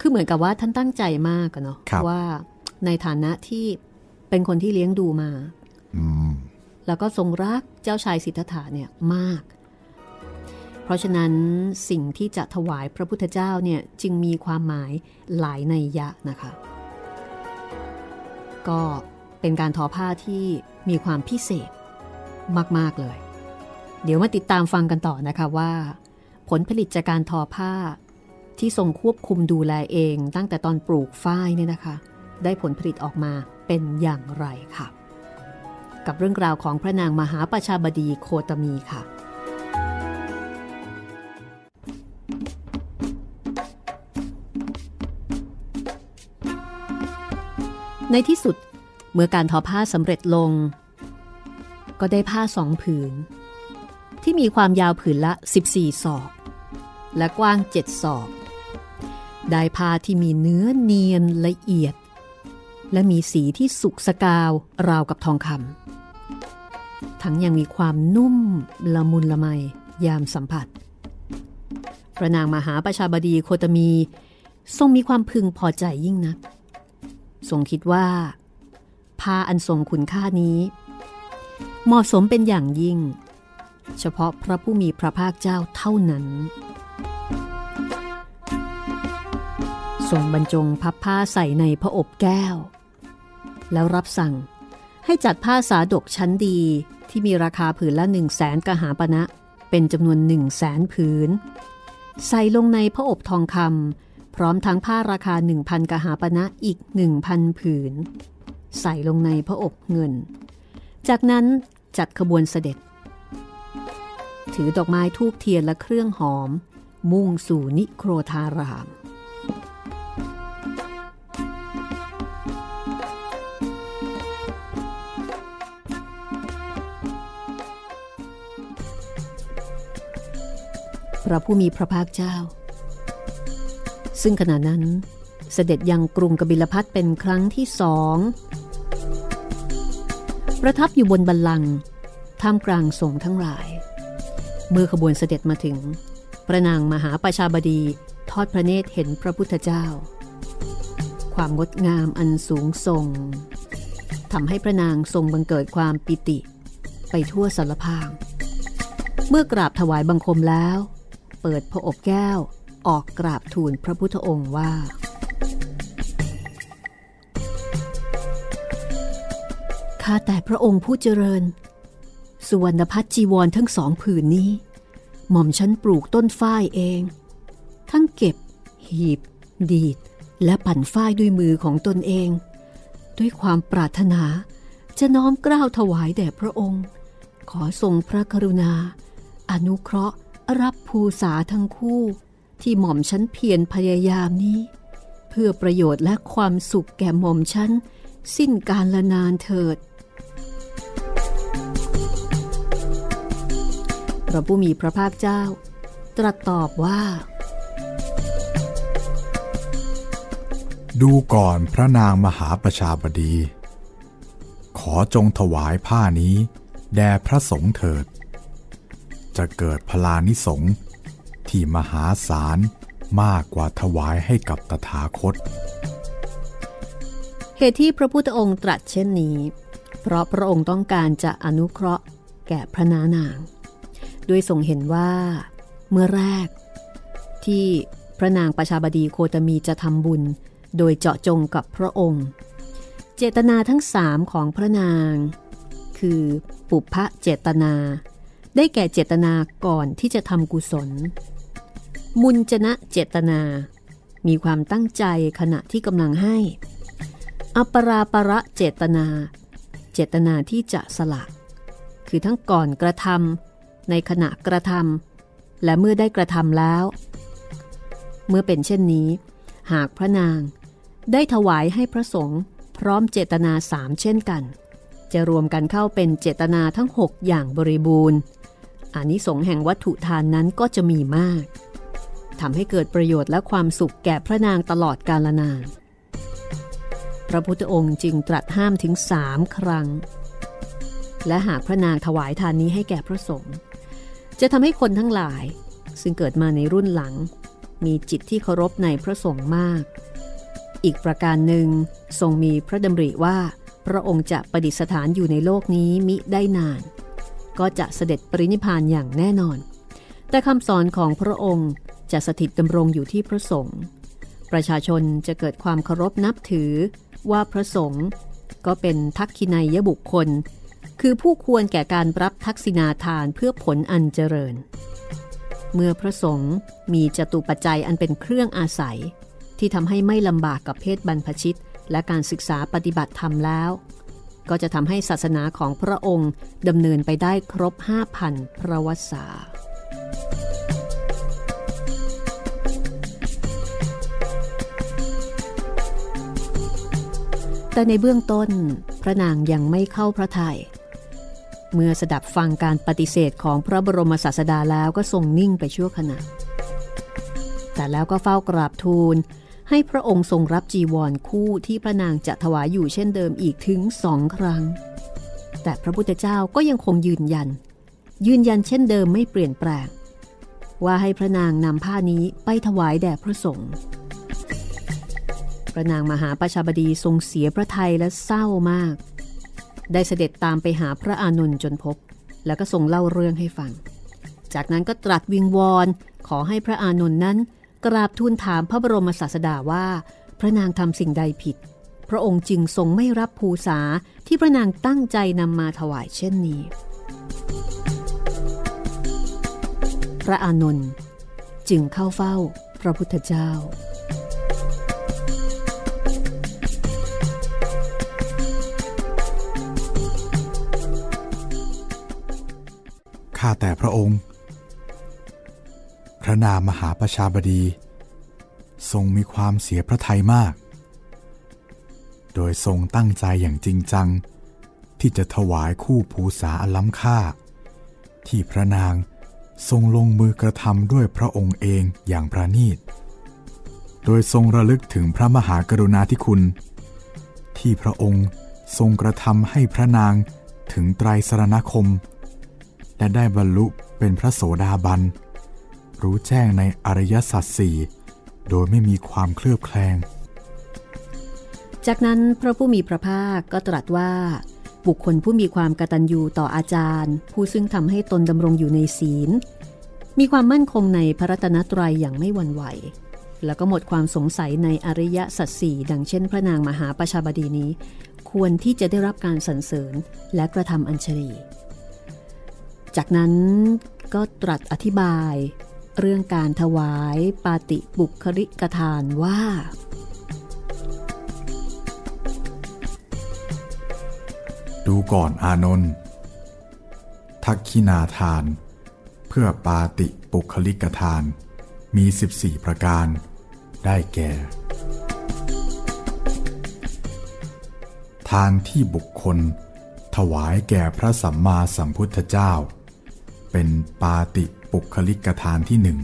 คือเหมือนกับว่าท่านตั้งใจมากอะเนาะครับว่าในฐานะที่เป็นคนที่เลี้ยงดูมาอืมแล้วก็ทรงรักเจ้าชายสิทธัตถะเนี่ยมาก เพราะฉะนั้นสิ่งที่จะถวายพระพุทธเจ้าเนี่ยจึงมีความหมายหลายในยะนะคะ ก็เป็นการทอผ้าที่มีความพิเศษมาก ๆ เลย เดี๋ยวมาติดตามฟังกันต่อนะคะว่า ผลผลิตจากการทอผ้า ที่ทรงควบคุมดูแลเองตั้งแต่ตอนปลูกฝ้ายเนี่ยนะคะ ได้ผลผลิตออกมาเป็นอย่างไรค่ะ กับเรื่องราวของพระนางมหาประชาบดีโคตมีค่ะในที่สุดเมื่อการทอผ้าสำเร็จลง ก็ได้ผ้าสองผืน ที่มีความยาวผืนละ 14 ศอก และกว้าง 7 ศอก ได้ผ้าที่มีเนื้อเนียนละเอียด และมีสีที่สุกสกาวราวกับทองคำทั้งยังมีความนุ่มละมุนละไมยามสัมผัส พระนางมหาประชาบดีโคตมี ทรงมีความพึงพอใจยิ่งนัก ทรงคิดว่า ผ้าอันทรงคุณค่านี้ เหมาะสมเป็นอย่างยิ่ง เฉพาะพระผู้มีพระภาคเจ้าเท่านั้น ทรงบรรจงพับผ้าใส่ในพระอบแก้ว แล้วรับสั่งให้จัดผ้าสาดกชั้นดีที่มีราคาผืนละหนึ่งแสนกหาปณะเป็นจำนวนหนึ่งแสนผืน ใส่ลงในพระอบทองคำพร้อมทั้งผ้าราคาหนึ่งพันกหาปณะอีกหนึ่งพันผืน ใส่ลงในพระอบเงิน จากนั้นจัดขบวนเสด็จ ถือดอกไม้ทูบเทียนและเครื่องหอม มุ่งสู่นิโครธาราม พระผู้มีพระภาคเจ้า ซึ่งขณะนั้นเสด็จยังกรุงกบิลพัทเป็นครั้งที่สองประทับอยู่บนบัลลังก์ท่ามกลางสงฆ์ทั้งหลาย เมื่อขบวนเสด็จมาถึง พระนางมหาประชาบดีทอดพระเนตรเห็นพระพุทธเจ้า ความงดงามอันสูงส่งทำให้พระนางทรงบังเกิดความปิติ ไปทั่วสารพาง เมื่อกราบถวายบังคมแล้ว เปิดพระอบแก้ว ออกกราบทูลพระพุทธองค์ว่า ข้าแต่พระองค์ผู้เจริญ สุวรรณพัฒจีวรทั้งสองผืนนี้ หม่อมฉันปลูกต้นฝ้ายเอง ทั้งเก็บ หีบ ดีด และปั่นฝ้ายด้วยมือของตนเอง ด้วยความปรารถนาจะน้อมกล้าวถวายแด่พระองค์ ขอทรงพระกรุณา อนุเคราะห์ รับภูษาทั้งคู่ที่หม่อมฉันเพียรพยายามนี้ เพื่อประโยชน์และความสุขแก่หม่อมฉันสิ้นการละนานเถิด พระผู้มีพระภาคเจ้า ตรัสตอบว่า ดูก่อนพระนางมหาประชาบดี ขอจงถวายผ้านี้ แด่พระสงฆ์เถิด จะเกิดพลานิสงที่มหาศาลมากกว่าถวายให้กับตถาคต เหตุที่พระพุทธองค์ตรัสเช่นนี้ เพราะพระองค์ต้องการจะอนุเคราะห์แก่พระนานาง ด้วยทรงเห็นว่าเมื่อแรก ที่พระนางประชาบดีโคตมีจะทำบุญ โดยเจาะจงกับพระองค์ เจตนาทั้งสามของพระนาง คือปุพพะเจตนา ได้แก่เจตนาก่อนที่จะทำกุศล มุนจนะเจตนา มีความตั้งใจขณะที่กำลังให้ อัปราประเจตนา เจตนาที่จะสละ คือทั้งก่อนกระทำในขณะกระทำและเมื่อได้กระทำแล้ว เมื่อเป็นเช่นนี้ หากพระนางได้ถวายให้พระสงฆ์พร้อมเจตนาสามเช่นกันจะรวมกันเข้าเป็นเจตนาทั้ง 6 อย่างบริบูรณ์ อานิสงส์แห่งวัตถุทานนั้นก็จะมีมากทำให้เกิดประโยชน์และความสุขแก่พระนางตลอดกาลนาน พระพุทธองค์จึงตรัสห้ามถึงสามครั้ง และหากพระนางถวายทานนี้ให้แก่พระสงฆ์จะทำให้คนทั้งหลาย ซึ่งเกิดมาในรุ่นหลัง มีจิตที่เคารพในพระสงฆ์มาก อีกประการหนึ่งทรงมีพระดำริว่า พระองค์จะประดิษฐานอยู่ในโลกนี้มิได้นาน ก็จะเสด็จปรินิพานอย่างแน่นอน แต่คำสอนของพระองค์จะสถิตดำรงอยู่ที่พระสงฆ์ประชาชนจะเกิดความเคารพนับถือว่าพระสงฆ์ก็เป็นทักขินัยบุคคล คือผู้ควรแก่การรับทักษิณาทานเพื่อผลอันเจริญ เมื่อพระสงฆ์มีจตุปัจจัยอันเป็นเครื่องอาศัย ที่ทำให้ไม่ลำบากกับเพศบรรพชิต และการศึกษาปฏิบัติธรรมแล้ว ก็จะทำให้ศาสนาของพระองค์ดำเนินไปได้ครบ 5,000 พระวสาแต่ในเบื้องต้นพระนางยังไม่เข้าพระทยัยเมื่อสดับฟังการปฏิเสธของพระบรมศาสดาแล้วก็ทรงนิ่งไปชั่วขณะ แต่แล้วก็เฝ้ากราบทูล ให้พระองค์ทรงรับจีวรคู่ที่พระนางจะถวายอยู่เช่นเดิมอีกถึงสองครั้ง แต่พระพุทธเจ้าก็ยังคงยืนยัน ยืนยันเช่นเดิมไม่เปลี่ยนแปลง ว่าให้พระนางนำผ้านี้ไปถวายแด่พระสงฆ์พระนางมหาประชาบดีทรงเสียพระทัยและเศร้ามาก ได้เสด็จตามไปหาพระอานนท์จนพบ แล้วก็ทรงเล่าเรื่องให้ฟัง จากนั้นก็ตรัสวิงวอนขอให้พระอานนท์นั้น กราบทูลถามพระบรมศาสดาว่า พระนางทำสิ่งใดผิด พระองค์จึงทรงไม่รับภูษาที่พระนางตั้งใจนำมาถวายเช่นนี้ พระอานนท์จึงเข้าเฝ้าพระพุทธเจ้า ข้าแต่พระองค์ พระนามมหาประชาบดี ทรงมีความเสียพระทัยมาก โดยทรงตั้งใจอย่างจริงจัง ที่จะถวายคู่ภูษาอันล้ำค่า ที่พระนางทรงลงมือกระทำด้วยพระองค์เองอย่างประณีต โดยทรงระลึกถึงพระมหากรุณาธิคุณ ที่พระองค์ทรงกระทำให้พระนางถึงไตรสรณคม และได้บรรลุเป็นพระโสดาบัน รู้แจ้งในอริยสัจสี่โดยไม่มีความเคลือบแคลง จากนั้นพระผู้มีพระภาคก็ตรัสว่า บุคคลผู้มีความกตัญญูต่ออาจารย์ ผู้ซึ่งทำให้ตนดำรงอยู่ในศีล มีความมั่นคงในพระรัตนตรัยอย่างไม่หวั่นไหว แล้วก็หมดความสงสัยในอริยสัจสี่ดังเช่น พระนางมหาประชาบดีนี้ ควรที่จะได้รับการสรรเสริญและกระทำอัญชลีจากนั้นก็ตรัสอธิบาย เรื่องการถวายปาติบุคริกทานว่า ดูก่อนอานนท์ทักขินาทาน เพื่อปาติปุคลิกทานมี 14 ประการ ได้แก่ ทานที่บุคคล ถวายแก่พระสัมมาสัมพุทธเจ้า เป็นปาติ ปุคลิกทานที่หนึ่ง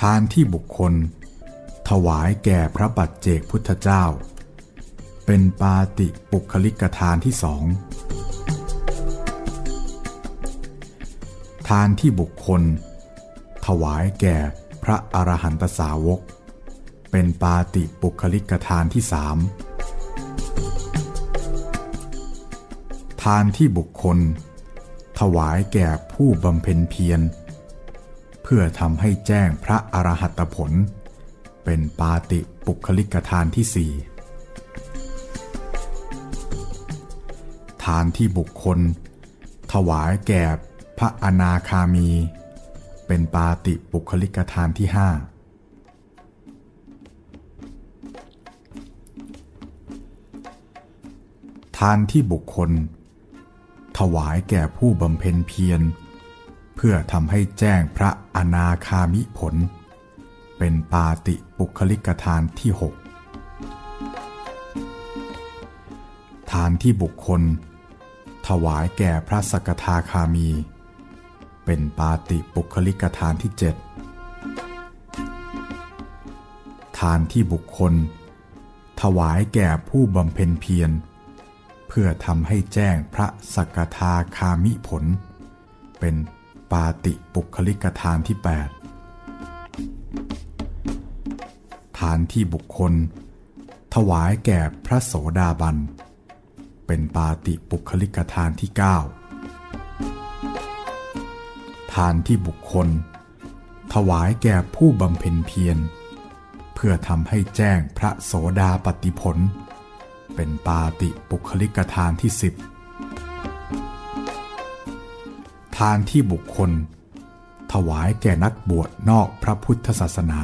ทานที่บุคคล ถวายแก่พระปัจเจกพุทธเจ้า เป็นปาติปุคลิกทานที่สองทานที่บุคคล ถวายแก่พระอรหันตสาวก เป็นปาติปุคลิกทานที่สามทานที่บุคคล ถวายแก่ผู้บำเพ็ญเพียร เพื่อทำให้แจ้งพระอรหัตผล เป็นปาติปุคลิกทานที่สี่ทานที่บุคคล ถวายแก่พระอนาคามี เป็นปาติปุคลิกทานที่ห้าทานที่บุคคล ถวายแก่ผู้บำเพ็ญเพียร เพื่อทำให้แจ้งพระอนาคามิผล เป็นปาติปุคลิกทานที่หกทานที่บุคคล ถวายแก่พระสกทาคามี เป็นปาติปุคลิกทานที่เจ็ดทานที่บุคคล ถวายแก่ผู้บำเพ็ญเพียร เพื่อทำให้แจ้งพระสกทาคามิผล เป็นปาติปุคลิกทานที่ 8 ทานที่บุคคล ถวายแก่พระโสดาบัน เป็นปาติปุคลิกทานที่ 9 ทานที่บุคคล ถวายแก่ผู้บำเพ็ญเพียร เพื่อทำให้แจ้งพระโสดาปติผล เป็นปาติปุคลิกทานที่สิบทานที่บุคคล ถวายแก่นักบวชนอกพระพุทธศาสนา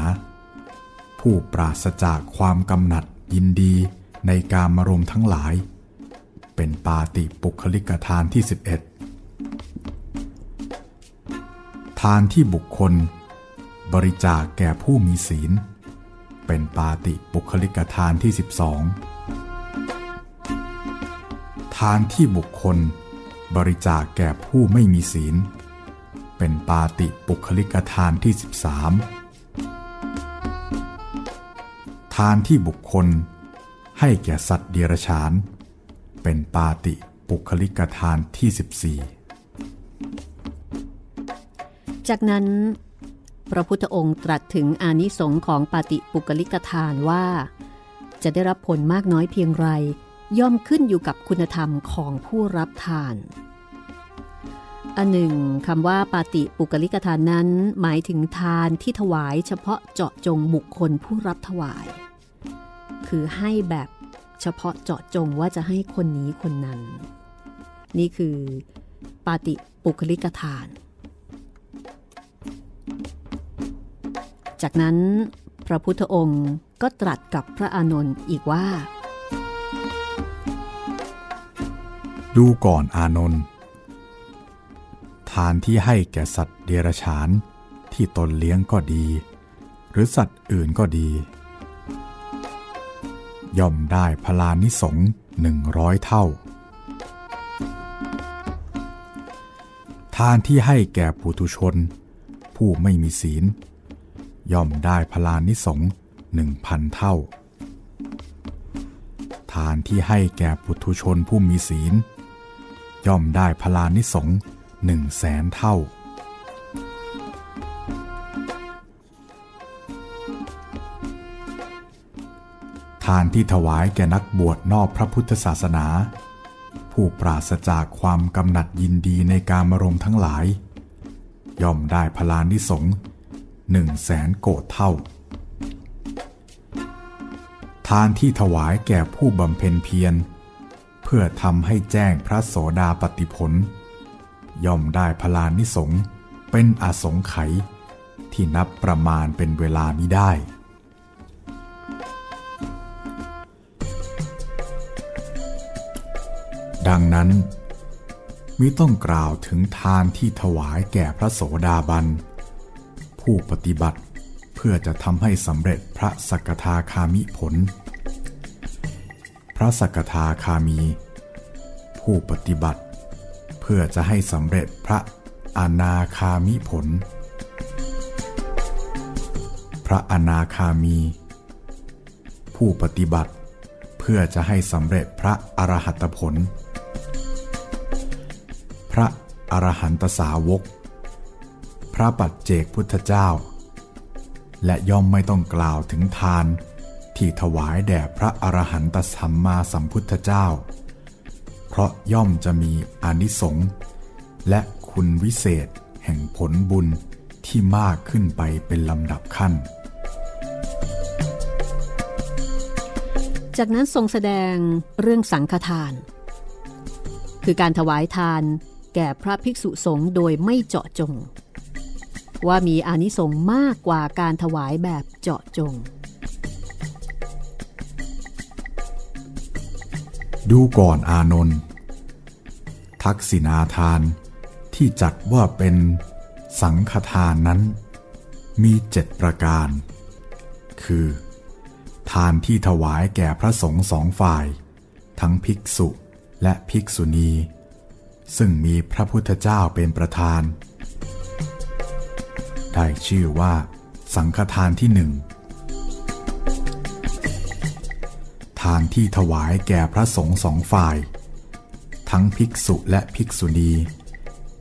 ผู้ปราศจากความกำหนัดยินดีในการมารมทั้งหลาย เป็นปาติปุคลิกทานที่ 11 ทานที่บุคคล บริจาคแก่ผู้มีศีล เป็นปาติปุคลิกทานที่ 12ทานที่บุคคล บริจาคแก่ผู้ไม่มีศีล เป็นปาติปุคลิกทานที่ 13 ทานที่บุคคล ให้แก่สัตว์เดรัจฉาน เป็นปาติปุคลิกทานที่ 14 จากนั้น พระพุทธองค์ตรัสถึงอานิสงค์ของปาติปุคลิกทานว่า จะได้รับผลมากน้อยเพียงไร ย่อมขึ้นอยู่กับคุณธรรมของผู้รับทาน อันหนึ่งคำว่าปาติปุกลิกทานนั้น หมายถึงทานที่ถวายเฉพาะเจาะจงบุคคลผู้รับถวาย คือให้แบบเฉพาะเจาะจงว่าจะให้คนนี้คนนั้น นี่คือปาติปุคลิกทาน จากนั้นพระพุทธองค์ก็ตรัสกับพระอานนท์อีกว่า ดูก่อนอานนท์ทานที่ให้แก่สัตว์เดรัจฉานที่ตนเลี้ยงก็ดี หรือสัตว์อื่นก็ดี ย่อมได้พลานิสงหนึ่งร้อยเท่า ทานที่ให้แก่ปุถุชน ผู้ไม่มีศีล ย่อมได้พลานิสงหนึ่งพันเท่า ทานที่ให้แก่ปุถุชนผู้มีศีล ย่อมได้พลานิสงหนึ่งแสนเท่า ทานที่ถวายแก่นักบวชนอกพระพุทธศาสนา ผู้ปราศจากความกำหนัดยินดีในการมรมทั้งหลาย ย่อมได้พลานิสงหนึ่งแสนโกดเท่า ทานที่ถวายแก่ผู้บำเพ็ญเพียร พื่อทำให้แจ้งพระโสดาปติผล ย่อมได้พลานิสงเป็นอสงไขยที่นับประมาณเป็นเวลามิได้ดังนั้นมิต้องกล่าวถึงทานที่ถวายแก่พระโสดาบัน ผู้ปฏิบัติเพื่อจะทำให้สำเร็จพระสกทาคามิผล พระสกทาคามี ผู้ปฏิบัติ เพื่อจะให้สำเร็จพระอนาคามิผล พระอนาคามี ผู้ปฏิบัติ เพื่อจะให้สำเร็จพระอรหัตผล พระอรหันตสาวก พระปัจเจกพุทธเจ้า และย่อมไม่ต้องกล่าวถึงทานที่ถวายแด่พระอรหันตสัมมาสัมพุทธเจ้า เพราะย่อมจะมีอานิสงส์และคุณวิเศษแห่งผลบุญที่มากขึ้นไปเป็นลำดับขั้น จากนั้นทรงแสดงเรื่องสังฆทาน คือการถวายทานแก่พระภิกษุสงฆ์โดยไม่เจาะจง ว่ามีอานิสงส์มากกว่าการถวายแบบเจาะจง ดูก่อนอานนท์ทักษิณาทานที่จัดว่าเป็นสังฆทานนั้น มีเจ็ดประการ คือ ทานที่ถวายแก่พระสงฆ์สองฝ่าย ทั้งภิกษุและภิกษุณี ซึ่งมีพระพุทธเจ้าเป็นประธาน ได้ชื่อว่า สังฆทานที่หนึ่ง ทานที่ถวายแก่พระสงฆ์สองฝ่าย ทั้งภิกษุและภิกษุณี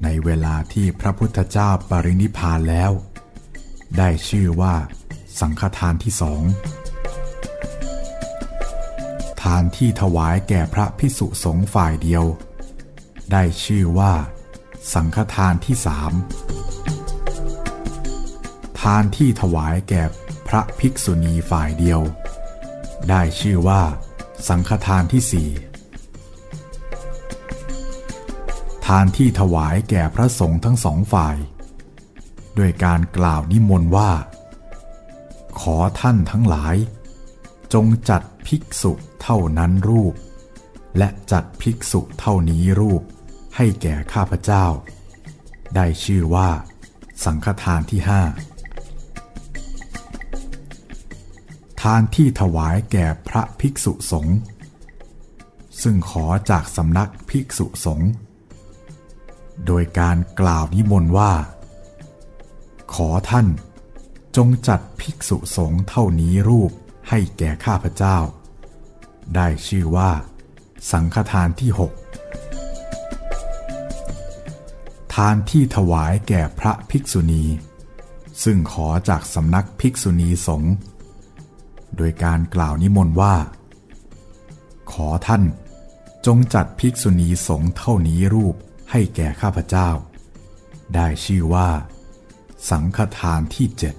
ในเวลาที่พระพุทธเจ้าปรินิพานแล้ว ได้ชื่อว่า สังฆทานที่สองทานที่ถวายแก่พระภิกษุสงฆ์ฝ่ายเดียว ได้ชื่อว่า สังฆทานที่สามทานที่ถวายแก่พระภิกษุณีฝ่ายเดียว ได้ชื่อว่า สังฆทานที่สี่ทานที่ถวายแก่พระสงฆ์ทั้งสองฝ่าย ด้วยการกล่าวนิมนต์ว่า ขอท่านทั้งหลาย จงจัดภิกษุเท่านั้นรูป และจัดภิกษุเท่านี้รูปให้แก่ข้าพเจ้า ได้ชื่อว่า สังฆทานที่ห้า ทานที่ถวายแก่พระภิกษุสงฆ์ซึ่งขอจากสำนักภิกษุสงฆ์โดยการกล่าวนิมนต์ว่า ขอท่านจงจัดภิกษุสงฆ์เท่านี้รูปให้แก่ข้าพเจ้า ได้ชื่อว่า สังฆทานที่หกทานที่ถวายแก่พระภิกษุณี ซึ่งขอจากสำนักภิกษุณีสงฆ์ โดยการกล่าวนิมนต์ว่า ขอท่านจงจัดภิกษุณีสงฆ์เท่านี้รูปให้แก่ข้าพเจ้า ได้ชื่อว่า สังฆทานที่เจ็ด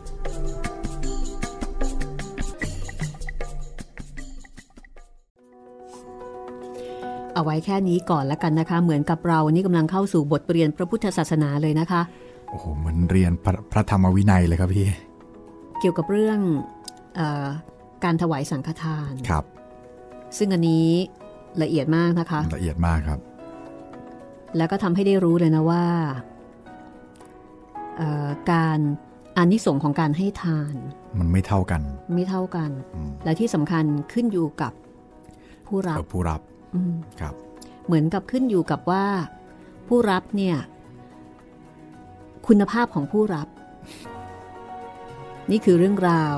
เอาไว้แค่นี้ก่อนแล้วกันนะคะ เหมือนกับเรานี่กำลังเข้าสู่บทเรียนพระพุทธศาสนาเลยนะคะ โอ้โหเหมือนเรียนพระพระธรรมวินัยเลยครับพี่ เกี่ยวกับเรื่องเออ การถวายสังฆทานครับ ซึ่งอันนี้ละเอียดมากนะคะ ละเอียดมากครับ แล้วก็ทำให้ได้รู้เลยนะว่าเอ่อการอานิสงส์ของการให้ทาน มันไม่เท่ากัน ไม่เท่ากันอืมและที่สำคัญขึ้นอยู่กับผู้รับเอ่อผู้รับอืมครับ เหมือนกับขึ้นอยู่กับว่า ผู้รับเนี่ย คุณภาพของผู้รับ นี่คือเรื่องราว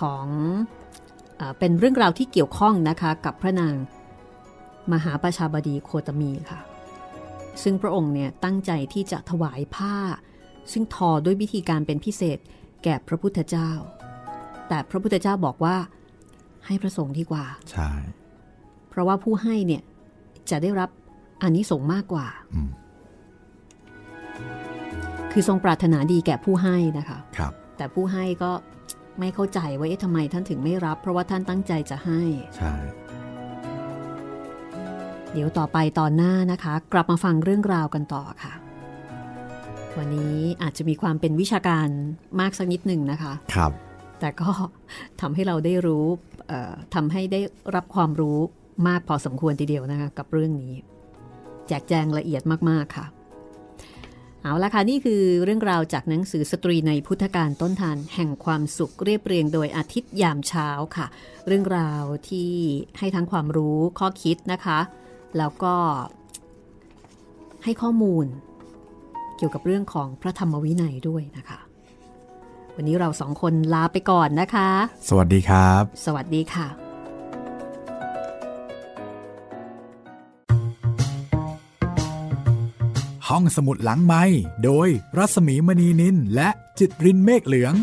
ของเออเป็นเรื่องราวที่เกี่ยวข้องนะคะกับพระนางมหาประชาบดีโคตมีค่ะ ซึ่งพระองค์เนี่ยตั้งใจที่จะถวายผ้า ซึ่งทอด้วยวิธีการเป็นพิเศษแก่พระพุทธเจ้า แต่พระพุทธเจ้าบอกว่าให้พระสงฆ์ดีกว่า ใช่ เพราะว่าผู้ให้เนี่ยจะได้รับอานิสงส์มากกว่าอืมคือทรงปรารถนาดีแก่ผู้ให้นะคะครับแต่ผู้ให้ก็ ไม่เข้าใจว่าเอ๊ะทำไมท่านถึงไม่รับ เพราะว่าท่านตั้งใจจะให้ใช่เดี๋ยวต่อไปตอนหน้านะคะ กลับมาฟังเรื่องราวกันต่อค่ะ วันนี้อาจจะมีความเป็นวิชาการมากสักนิดหนึ่งนะคะครับ แต่ก็ทำให้เราได้รู้เอ่อทำให้ได้รับความรู้มากพอสมควรทีเดียวนะคะ กับเรื่องนี้ แจกแจงละเอียดมากๆค่ะ เอาละค่ะ นี่คือเรื่องราวจากหนังสือสตรีในพุทธการต้นทานแห่งความสุขเรียบเรียงโดยอาทิตย์ยามเช้าค่ะ เรื่องราวที่ให้ทั้งความรู้ข้อคิดนะคะ แล้วก็ให้ข้อมูล เกี่ยวกับเรื่องของพระธรรมวินัยด้วยนะคะ วันนี้เราสองคนลาไปก่อนนะคะ สวัสดีครับ สวัสดีค่ะ ห้องสมุดหลังไม้โดยรัสมีมณีนินและจิตรินเมฆเหลือง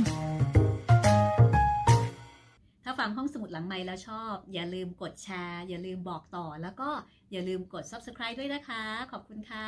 ถ้าฟังห้องสมุดหลังไม้แล้วชอบ อย่าลืมกดแชร์ อย่าลืมบอกต่อ แล้วก็อย่าลืมกด subscribe ด้วยนะคะ ขอบคุณค่ะ